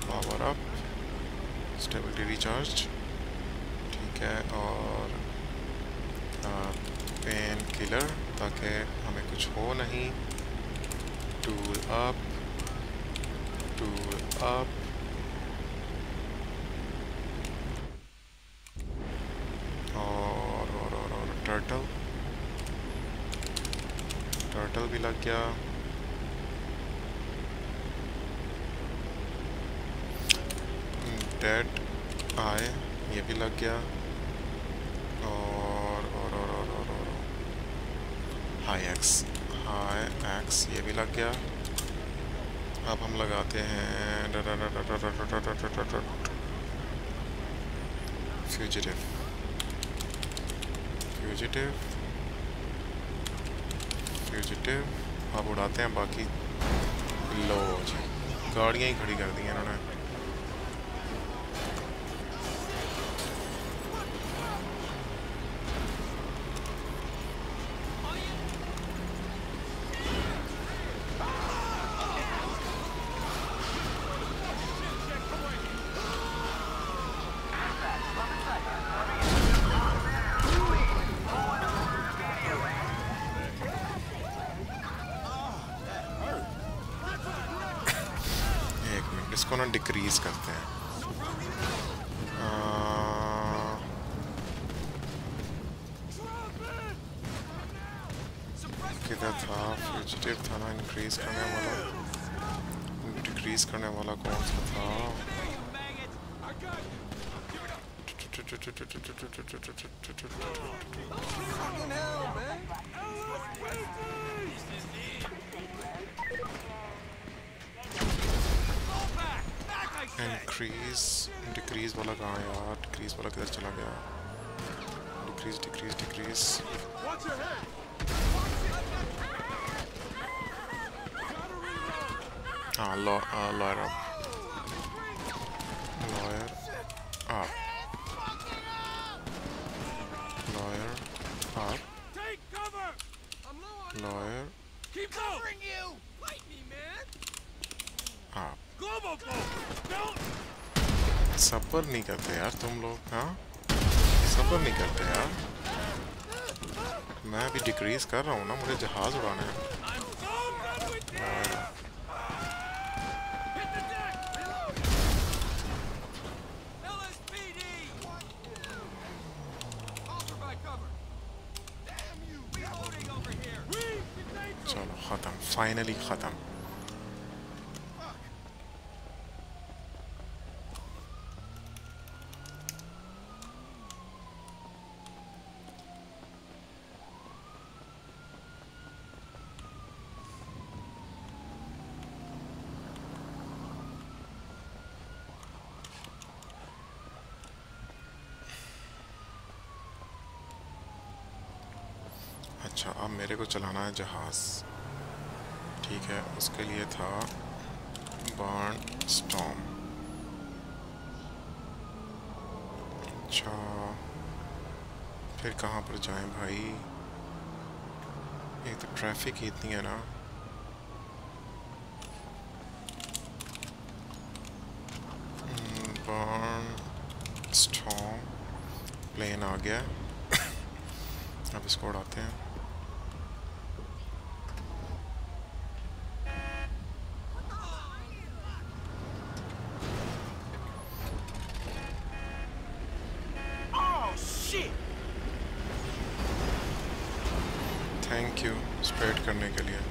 पावर अप स्टेबिलिटी रिचार्ज ठीक है, और पेन किलर ताकि हमें कुछ हो नहीं। टूल अप टूल अप और और और और टर्टल टर्टल भी लग गया डेड आए ये भी लग गया और और और और और, और हाई एक्स हाई एक्स ये भी लग गया अब हम लगाते हैं फ्यूजिटिव फ्यूजिटिव फ्यूजिटिव अब उड़ाते हैं बाकी लो जी। गाड़ियाँ ही खड़ी कर दी हैं इन्होंने। इसको ना डिक्रीज करते हैं। किधर था? फ्यूजिटिव था ना इंक्रीज करने वाला। डिक्रीज करने वाला कौन सा था? इंक्रीज डिक्रीज वाला कहाँ है यार? डिक्रीज वाला किधर चला गया? डिक्रीज डिक्रीज डिक्रीज हाँ law up lawyer up lawyer up Take cover! I'm low on lawyer Keep covering you! Fight me, man! up Global boat! Don't! सबर नहीं करते यार तुम लोग हाँ? सबर नहीं करते यार। मैं अभी डिक्रीज कर रहा हूँ ना मुझे जहाज़ उड़ाना है। I'm so done with this! lawyer Hit the deck! Reload! LSPD! I'll provide cover. Damn you! Reloading over here! We can चलो ख़त्म फाइनली ख़त्म अच्छा अब मेरे को चलाना है जहाज़। ठीक है, उसके लिए था बर्न स्टॉम अच्छा फिर कहाँ पर जाएँ भाई? एक तो ट्रैफ़िक ही इतनी है ना बर्न स्टॉम प्लेन आ गया अब इसको उड़ाते हैं Oh, shit! Thank you spread करने के लिए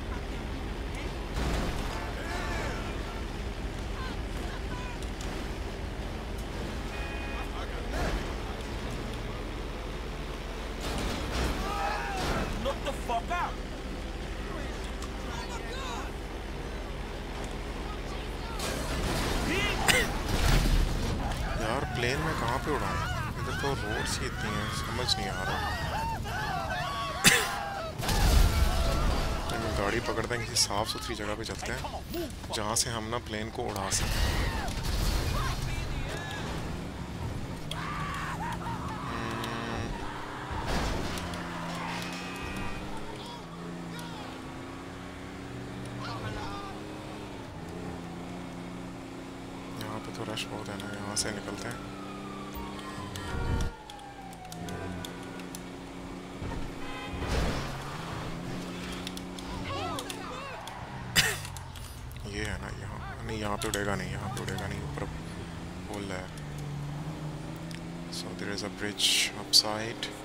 Look the fuck out! यार प्लेन में कहाँ पे उड़ाऊँ इधर तो रोड्स ही इतनी हैं समझ नहीं आ रहा हम गाड़ी पकड़ते हैं किसी साफ़ सुथरी जगह पे चलते हैं जहाँ से हम ना प्लेन को उड़ा सकें नहीं यहाँ पे उड़ेगा नहीं यहाँ पे उड़ेगा नहीं ऊपर पुल है so there is a bridge upside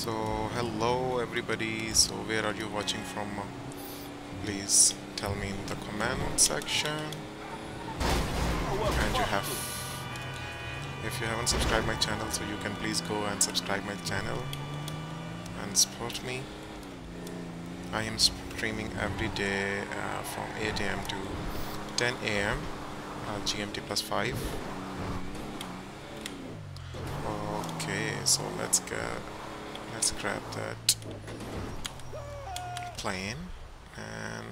So, hello everybody. So, where are you watching from? Please tell me in the comment section. And you have, if you haven't subscribed my channel, so you can please go and subscribe my channel and support me. I am streaming every day uh, from 8 a.m. to 10 a.m. Uh, GMT plus 5. Okay, so let's get let's grab that plane and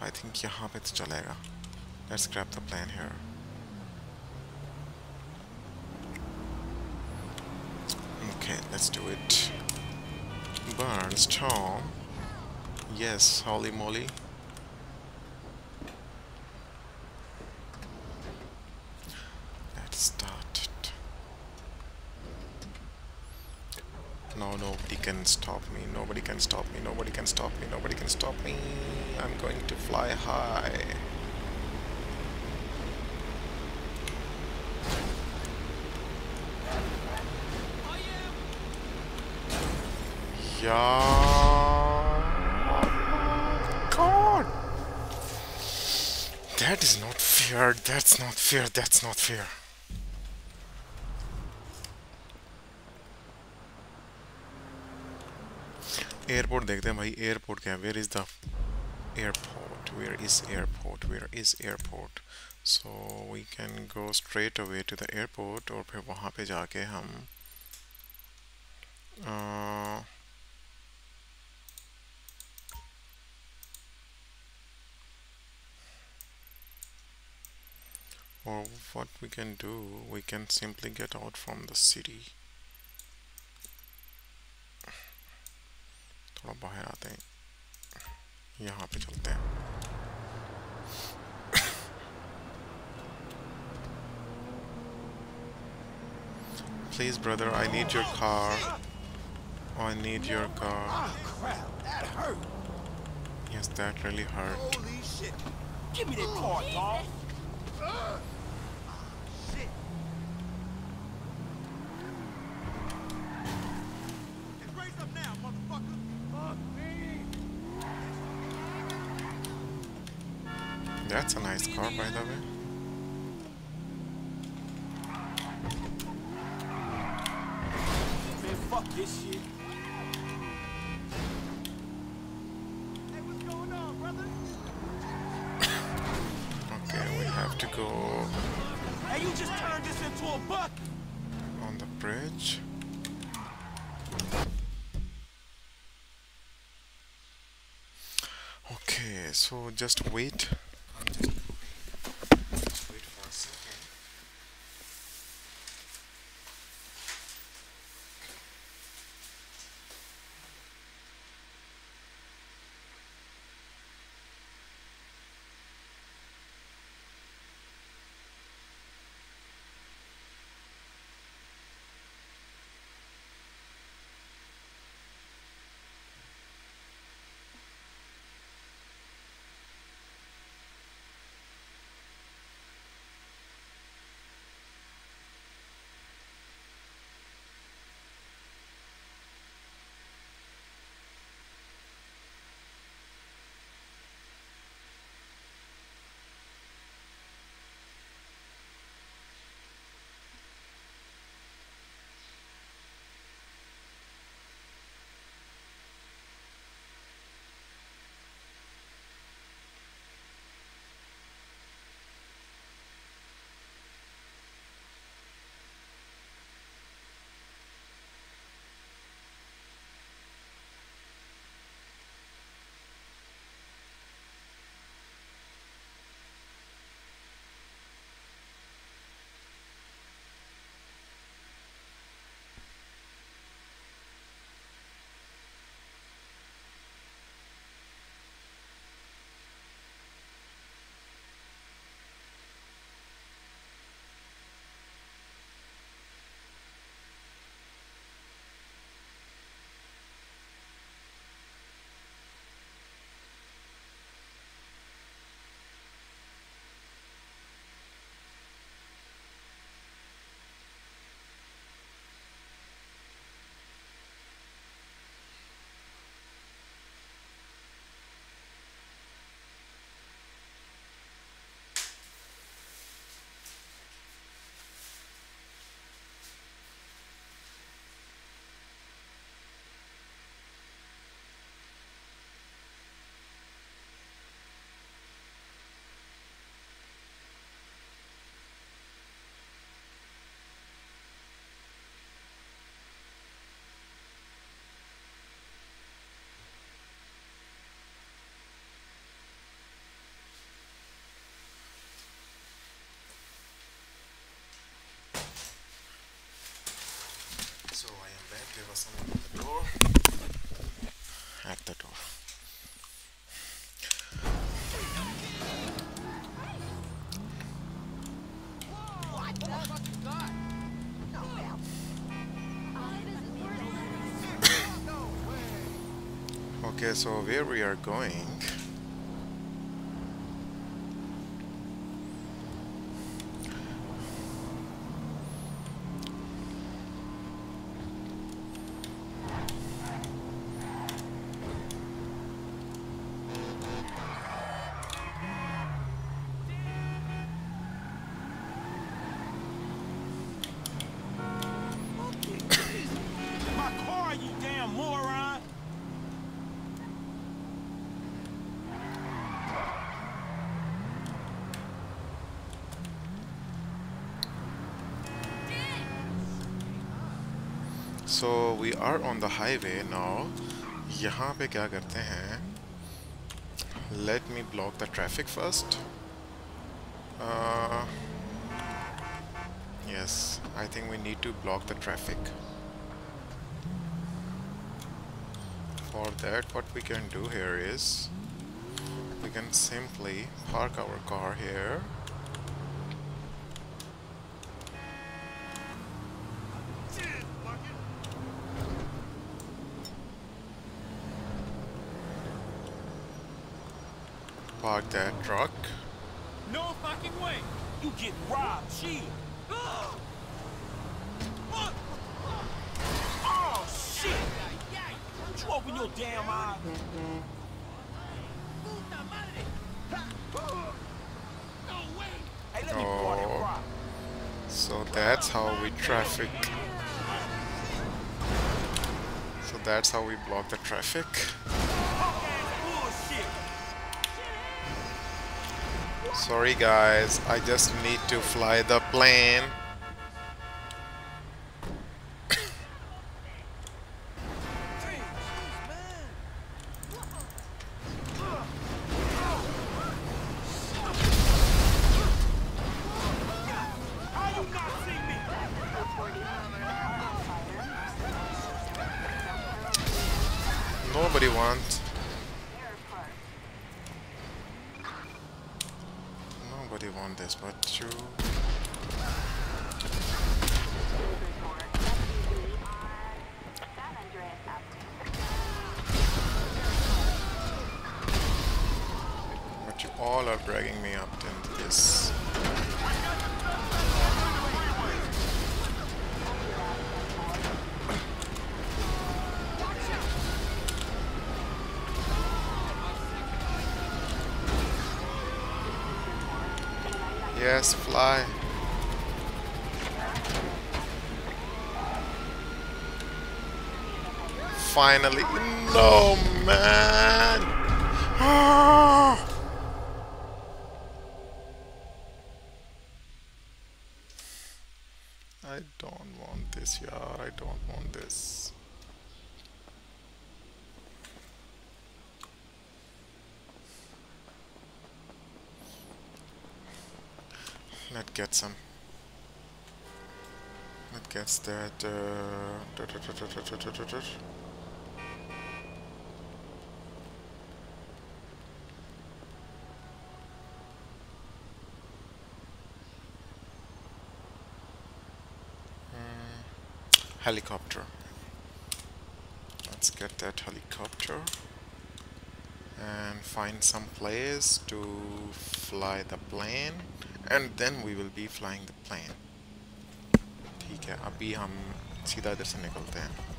I think यहाँ पे तो चलेगा let's grab the plane here okay let's do it Burns Tom yes holy moly let's start it Now nobody can stop me. Nobody can stop me. Nobody can stop me. Nobody can stop me. I'm going to fly high. Yeah. God. That is not fair. That's not fair. That's not fair. Airport देखते हैं भाई एयरपोर्ट क्या है where is the airport where is airport where is airport so we can go straight away to the airport और फिर वहाँ पे जाके हम uh, or what we can do we can simply get out from the city थोड़ा बाहर आते हैं यहाँ पे चलते हैं Please brother, I need your car. I need your car. Oh crap, that hurt. Yes, that really hurt. Holy shit. Give me that car, dog. That's a nice car, by the way. Man, fuck this shit. Okay, we have to go Hey, you just turned this into a buck. on the bridge. Okay, so just wait. So where we are going? are on the highway now. यहाँ पे क्या करते हैं? Let me block the traffic first. Uh, yes, I think we need to block the traffic. For that, what we can do here is we can simply park our car here. Park that truck. No fucking way! You get robbed, chill! Oh, shit! Don't you open your damn eyes? Hey, let me borrow that Oh. So that's how we traffic. So that's how we block the traffic. Sorry guys, I just need to fly the plane. Finally. Uh, helicopter. Let's get that helicopter and find some place to fly the plane and then we will be flying the plane. ठीक है अभी हम सीधा इधर से निकलते हैं।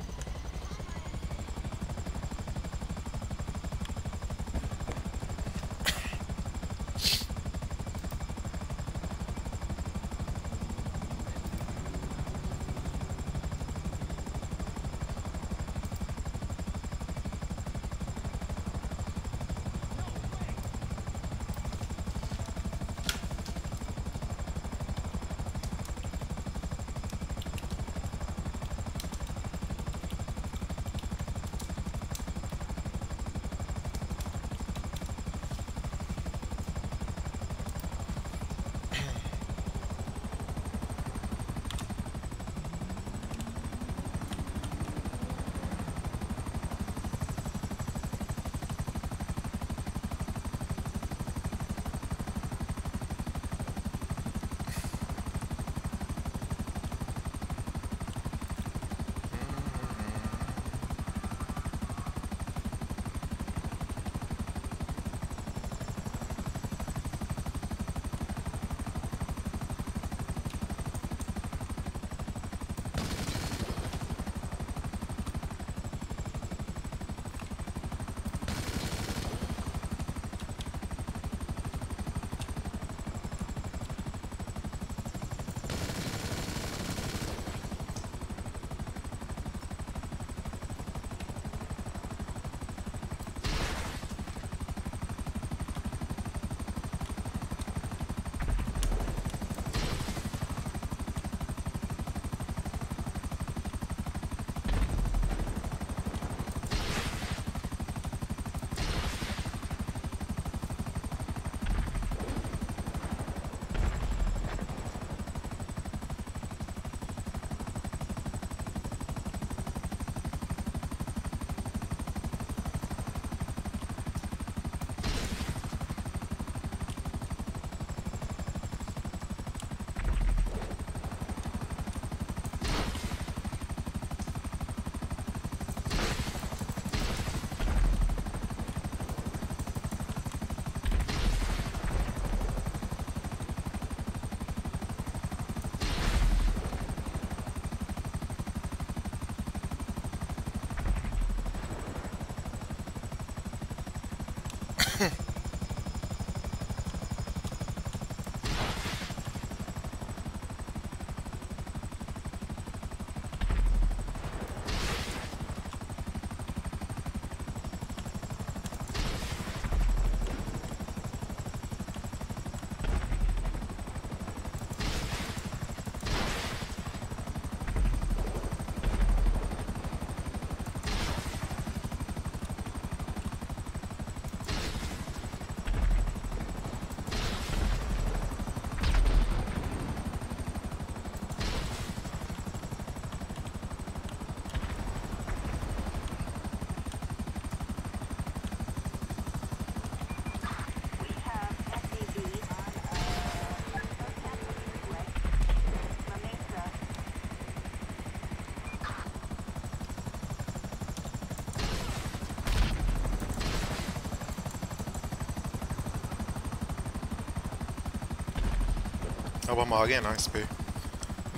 अब हम आ गए ना इस पे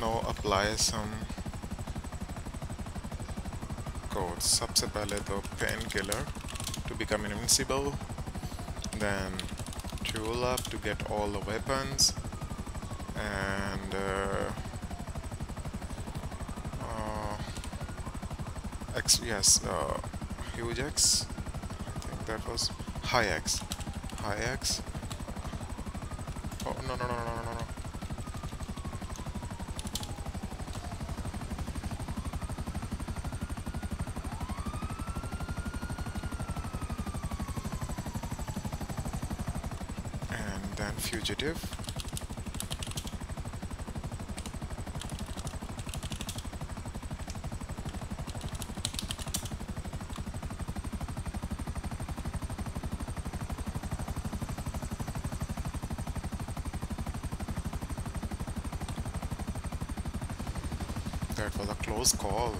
नो अप्लाई सम कोड सबसे पहले तो painkiller to become invincible then tool up to get all the weapons and uh, uh, X yes uh, huge X I think that was high X high X fugitive. That was a close call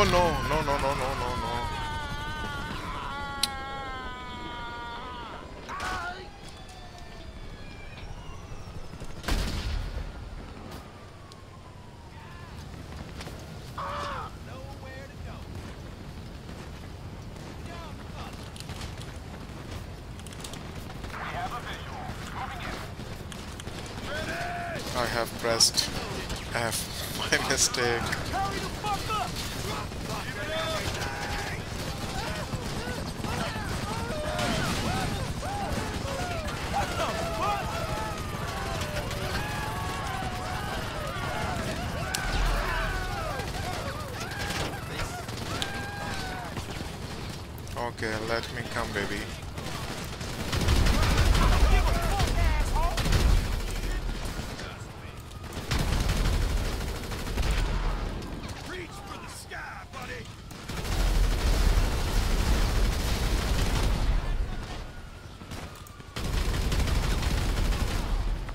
Oh no, no, no, no, no, no, no. I have pressed F. My mistake. Okay, let me come, baby. Reach for the sky, buddy!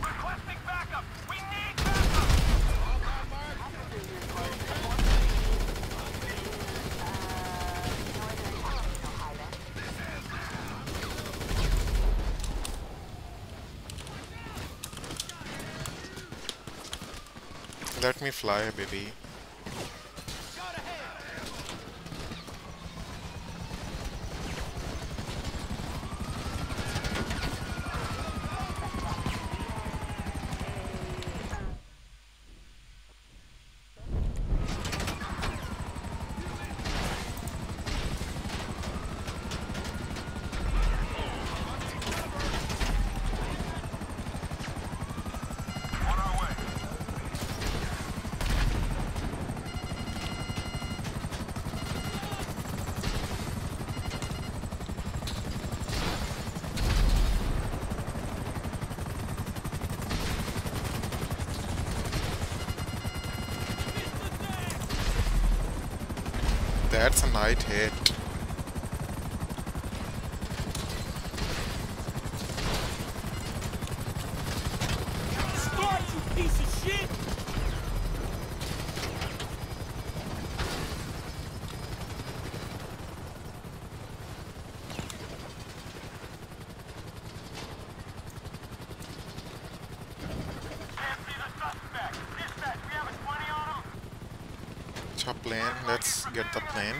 Requesting backup! We need backup! Let me fly, baby. That's night hit. Start, you piece of shit! Chop plane. Let's get the plane.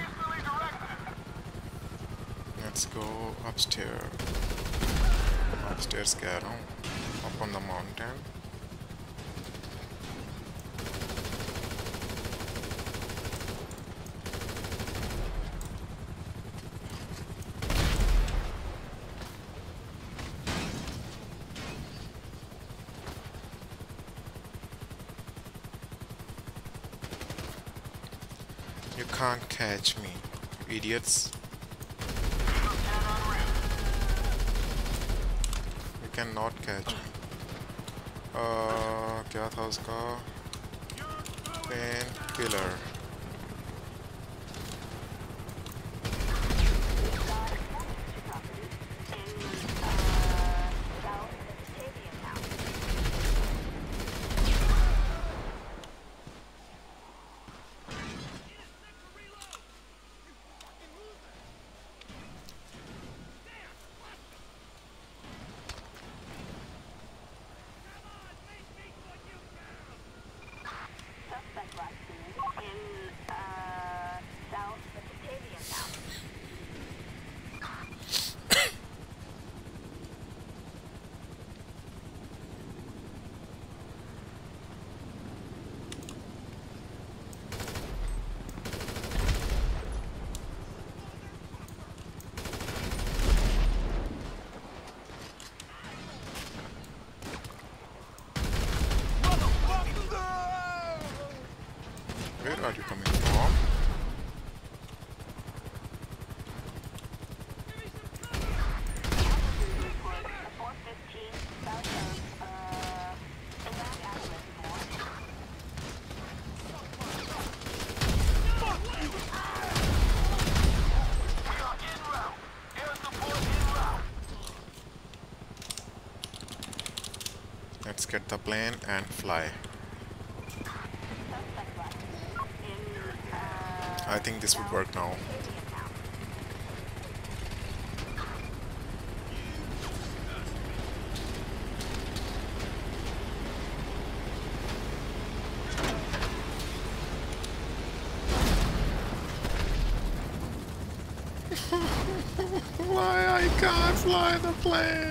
upstairs. Upstairs गया रहा Up on the mountain. You can't catch me, idiots. Not catch uh, क्या था उसका? Pain killer Get the plane and fly. I think this would work now. Why I can't fly the plane?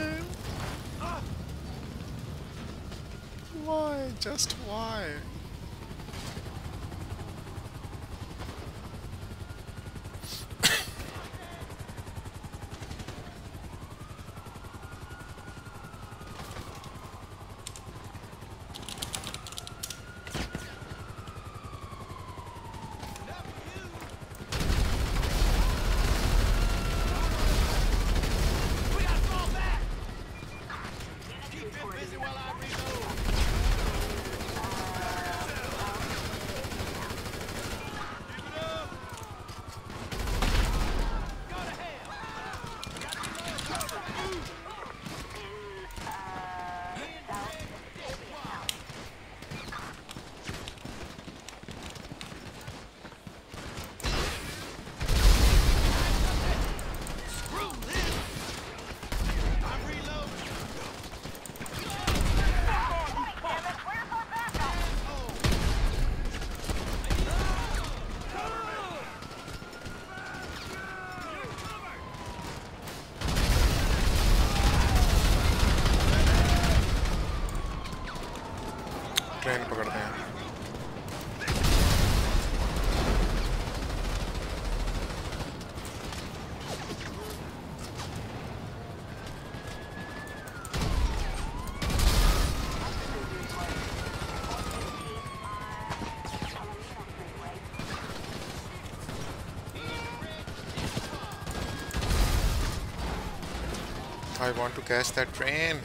I want to catch that train.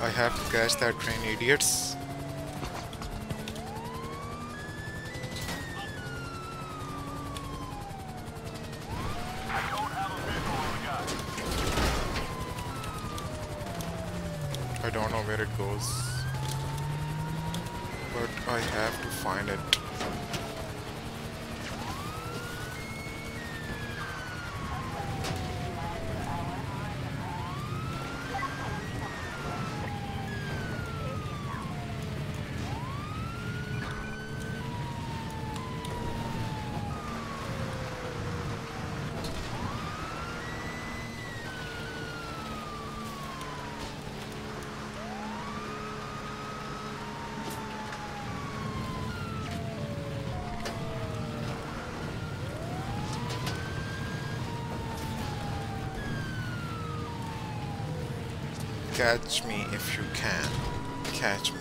I have to catch that train, idiots. Catch me if you can. Catch me.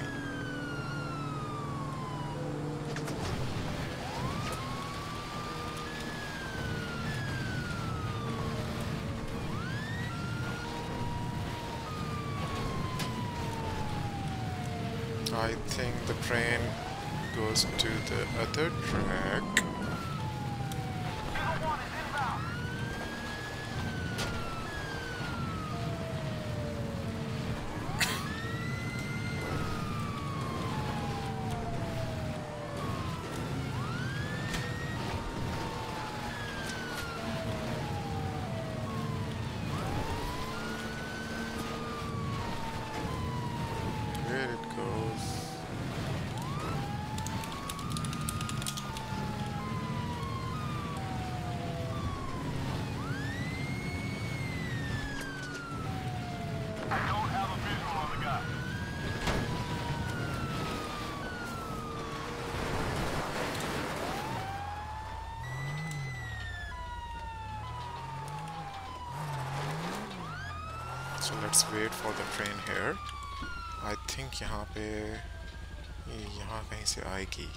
I think the train goes to the other track. So let's wait for the train here. I think यहाँ पे ये यहाँ कहीं से आएगी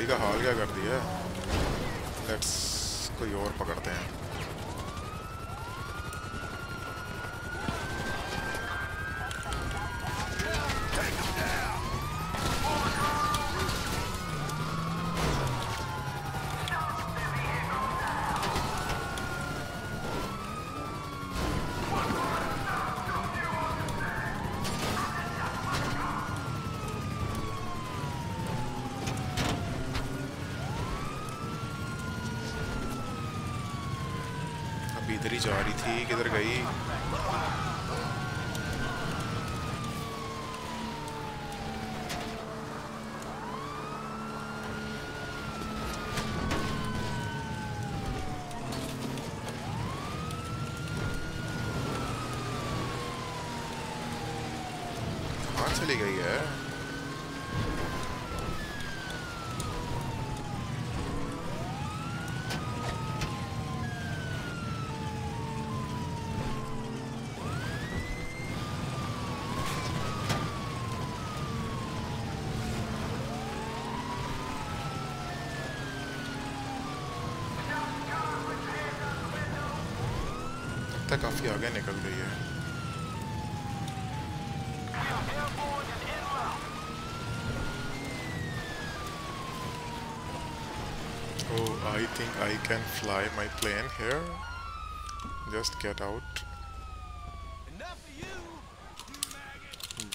यार इसने काफी आगे निकल गई है Oh, I think I can fly my plane here. Just get out.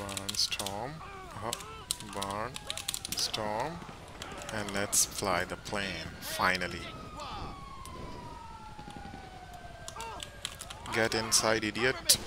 Barnstorm. Uh, Barnstorm. And let's fly the plane, finally. Get inside, idiot.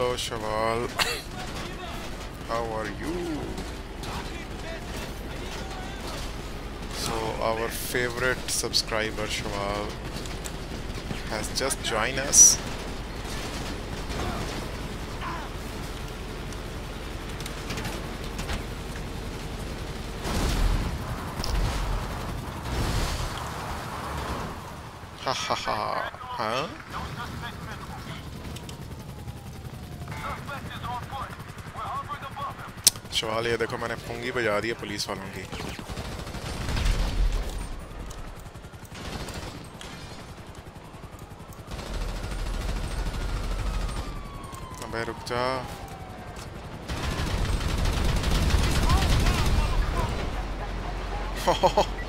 Hello, Shaval. How are you? So, our favorite subscriber, Shaval, has just joined us. Ha ha ha. Huh? सवाल ये देखो मैंने पुंगी बजा दी है पुलिस वालों की। अबे, रुक जा।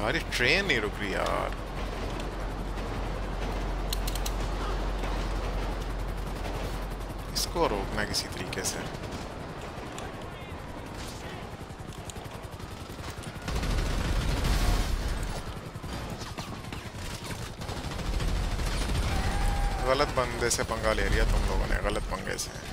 यार, ये ट्रेन नहीं रुक रही यार। इसको रोकना किसी तरीके से। गलत बंदे से पंगा ले लिया तुम लोगों ने, गलत पंगे से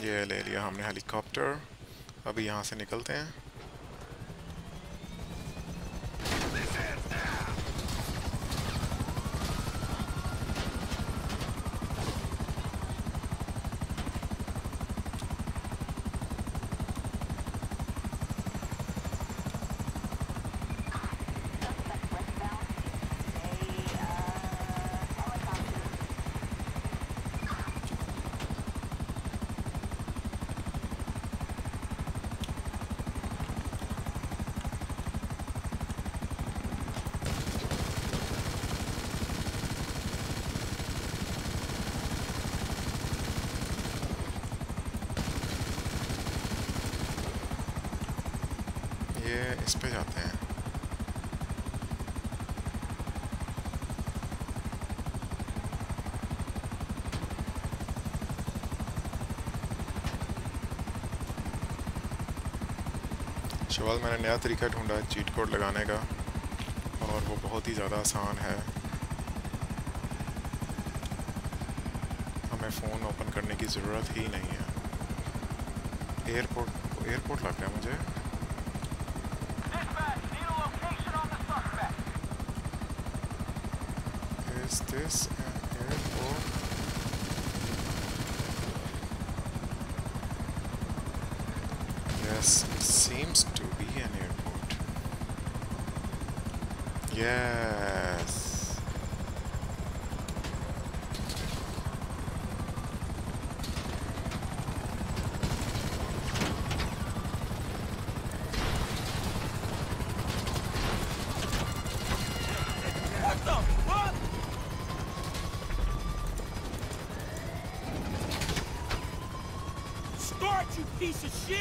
ये ले लिया हमने हेलीकॉप्टर अभी यहाँ से निकलते हैं ये इस पे जाते हैं शवाल मैंने नया तरीका ढूंढा चीट कोड लगाने का, और वो बहुत ही ज़्यादा आसान है। हमें फ़ोन ओपन करने की ज़रूरत ही नहीं है। एयरपोर्ट एयरपोर्ट लग गया मुझे। Yes. What the fuck? Start, you piece of shit!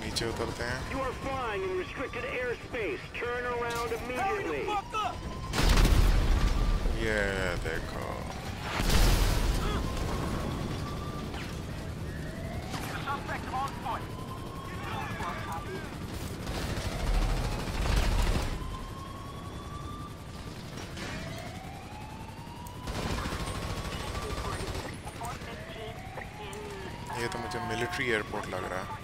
Meet you there. You are flying in restricted airspace. Turn around Hurry the immediately. fuck up! ये देखो ये तो मुझे मिलिट्री एयरपोर्ट लग रहा है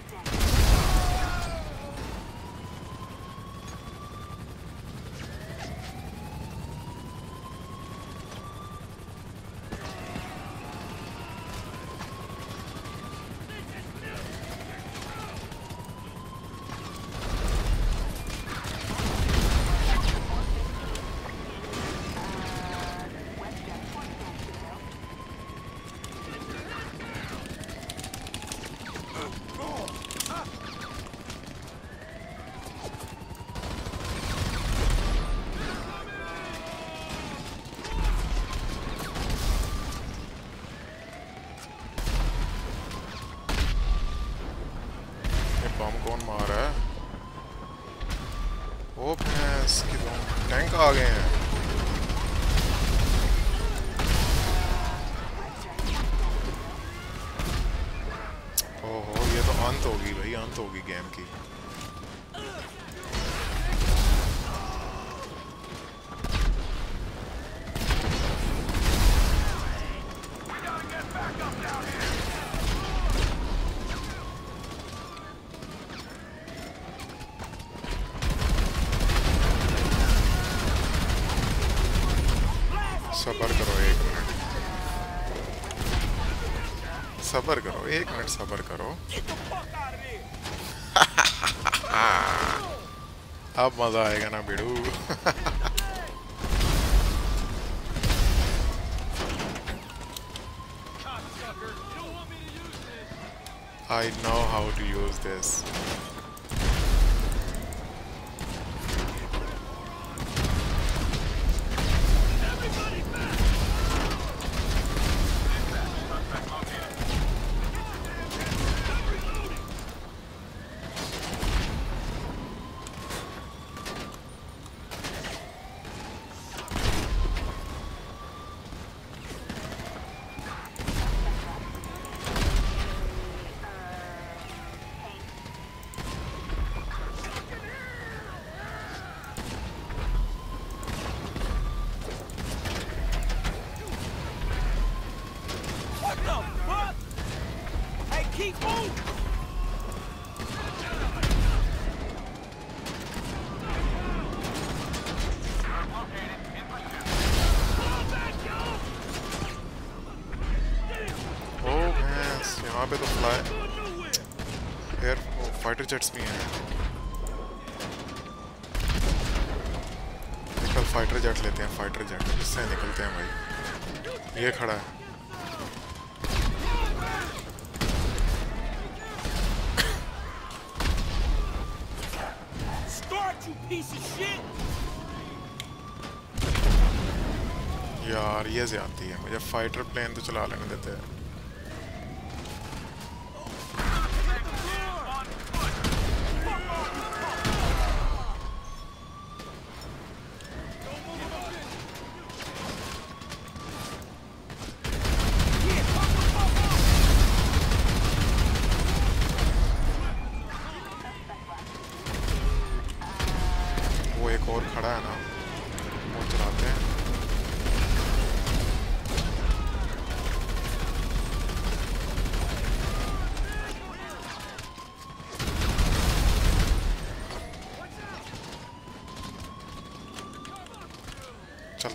सबर करो एक मिनट सबर करो। अब मज़ा आएगा ना बिड़ू। फाइटर जेट्स भी हैं निकल फाइटर जेट लेते हैं फाइटर जेट इससे निकलते हैं भाई। ये खड़ा है! यार ये ज़्यादा है मुझे फाइटर प्लेन तो चला लेने देते हैं।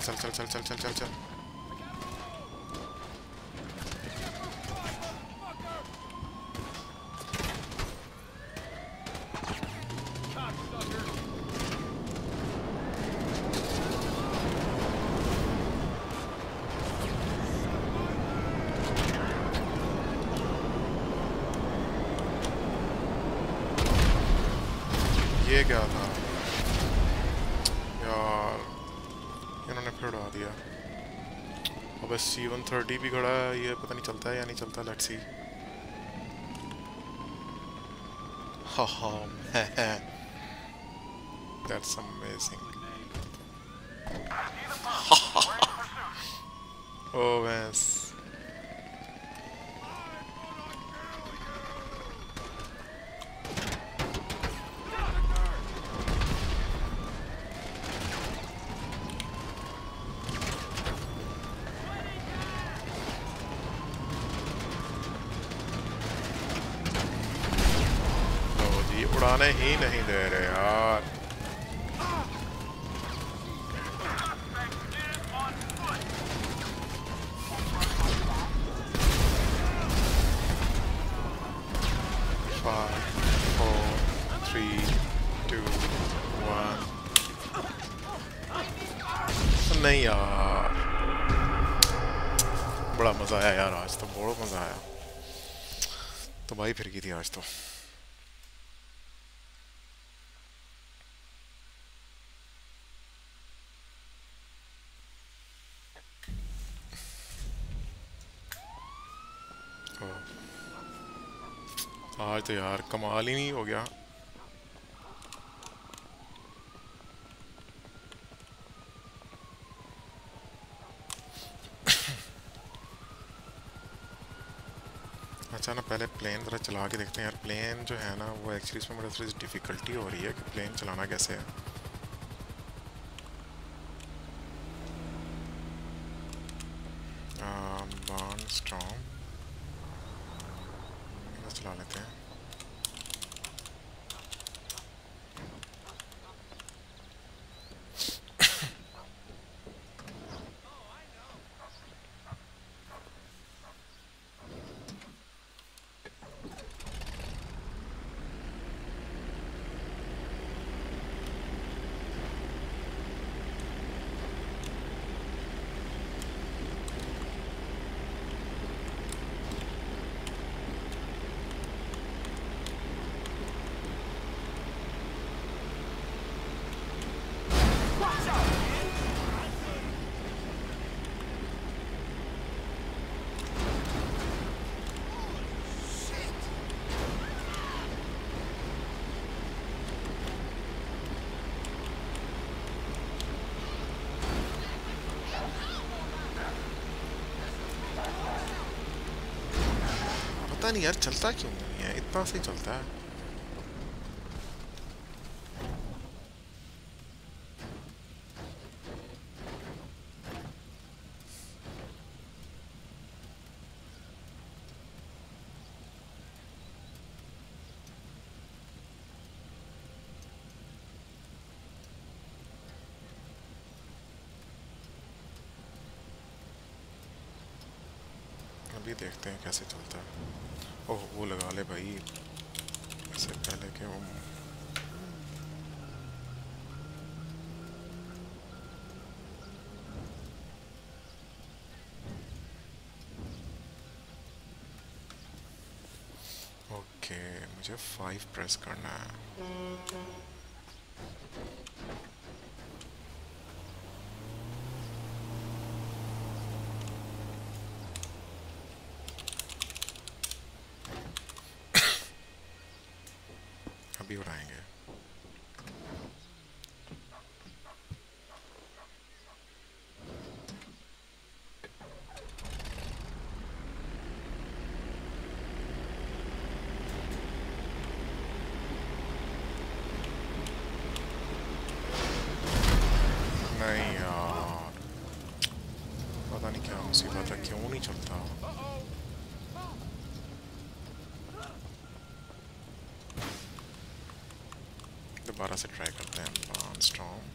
sal, sal, sal, sal, sal, sal, sal. भी है, ये पता नहीं चलता है या नहीं चलता लेट्स सी हा हा दैट्स अमेजिंग Amen. तो यार, कमाल ही नहीं हो गया। अच्छा ना, पहले प्लेन ज़रा चला के देखते हैं यार। प्लेन जो है ना, वो एक्चुअली इसमें मेरे थोड़ी डिफ़िकल्टी हो रही है कि प्लेन चलाना कैसे है। पता नहीं यार, चलता क्यों नहीं है? इतना सही चलता है। अभी देखते हैं कैसे चलता है। ओह, वो लगा ले भाई। इससे पहले कि वो ओके मुझे फाइव प्रेस करना है अभी उड़ाएँगे नहीं यार पता नहीं क्या मुसीबत है क्यों नहीं चलता दोबारा से ट्राई करते हैं लॉन स्ट्रॉन्ग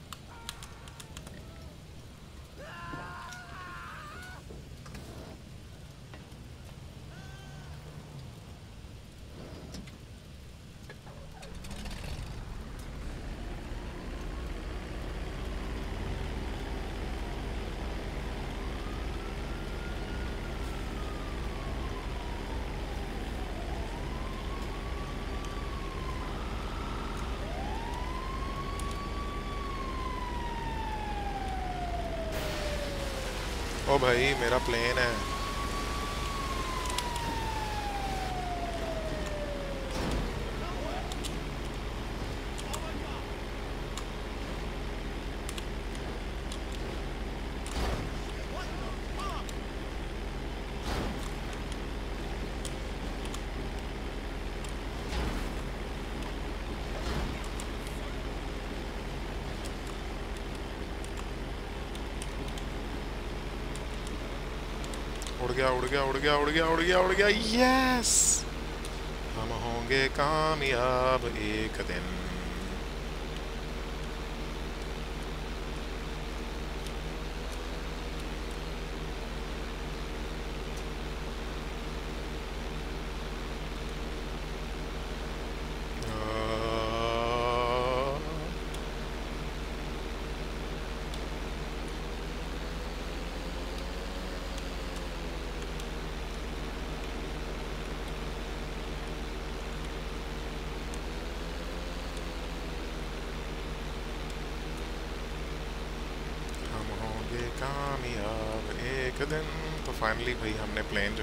ओ भाई मेरा प्लेन है उड़ गया उड़ गया उड़ गया उड़ गया उड़ गया उड़ गया यस हम होंगे कामयाब एक दिन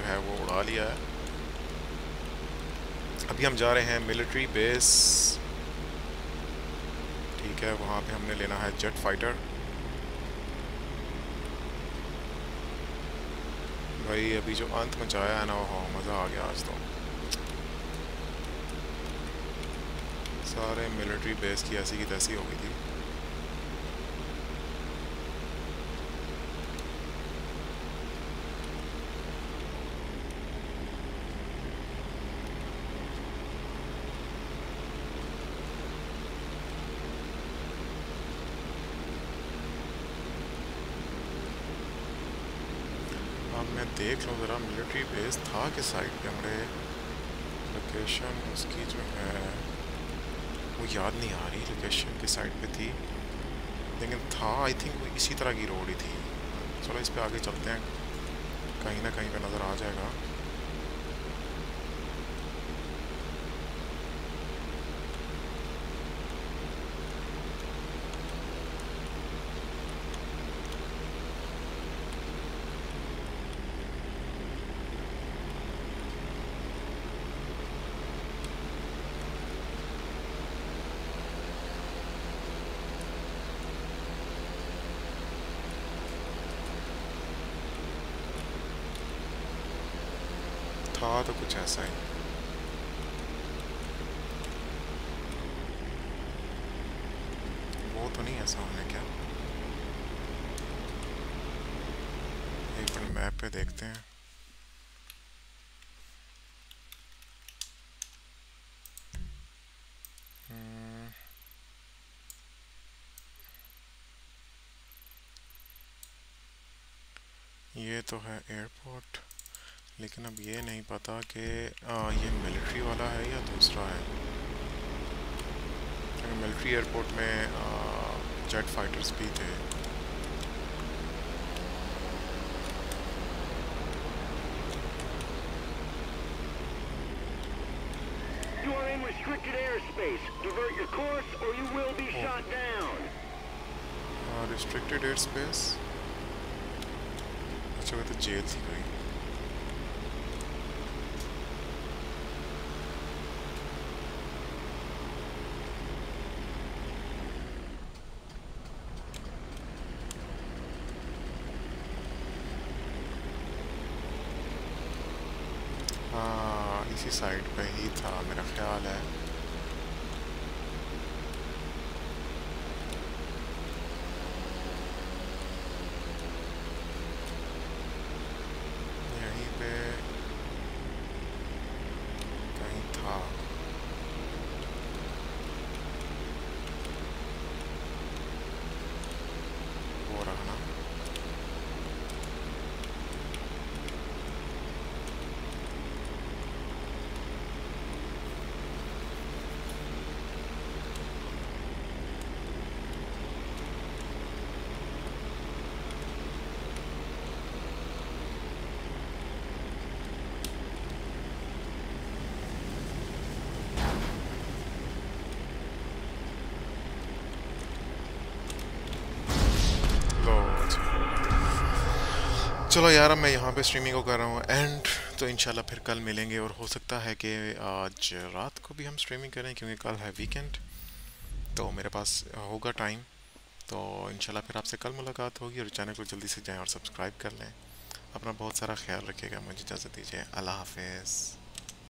है, वो उड़ा लिया है। अभी हम जा रहे हैं मिलिट्री बेस। ठीक है, वहाँ पे हमने लेना है जेट फाइटर। भाई, अभी जो अंत मचाया है ना वो मज़ा आ गया आज तो। सारे मिलिट्री बेस की ऐसी की तैसी हो गई थी। देख लो ज़रा मिलिट्री बेस था किस साइड पे हमारे लोकेशन उसकी जो है, वो याद नहीं आ रही लोकेशन किस साइड पे थी। लेकिन था आई थिंक वो इसी तरह की रोड ही थी। चलो इस पे आगे चलते हैं। कहीं ना कहीं पे नज़र आ जाएगा था तो कुछ ऐसा ही। वो तो नहीं ऐसा सामने क्या? एक बार मैप पे देखते हैं। हम्म। ये तो है एयरपोर्ट लेकिन अब ये नहीं पता कि ये मिलिट्री वाला है या दूसरा है मिलिट्री एयरपोर्ट में जेट फाइटर्स भी थे restricted airspace. Divert your course or you will be Oh. shot down. Restricted air space अच्छा वो तो जेल थी कोई हाँ इसी साइड पे ही था मेरा ख्याल है यहीं पे कहीं था वो रहा ना लो जी। चलो यार, अब मैं यहाँ पे स्ट्रीमिंग को कर रहा हूँ। एंड तो इंशाल्लाह फिर कल मिलेंगे और हो सकता है कि आज रात को भी हम स्ट्रीमिंग करें, क्योंकि कल है वीकेंड तो मेरे पास होगा टाइम तो इंशाल्लाह फिर आपसे कल मुलाकात होगी और चैनल को जल्दी से जाएँ और सब्सक्राइब कर लें। अपना बहुत सारा ख्याल रखिएगा, मुझे इजाज़त दीजिए। अल्लाह हाफिज़।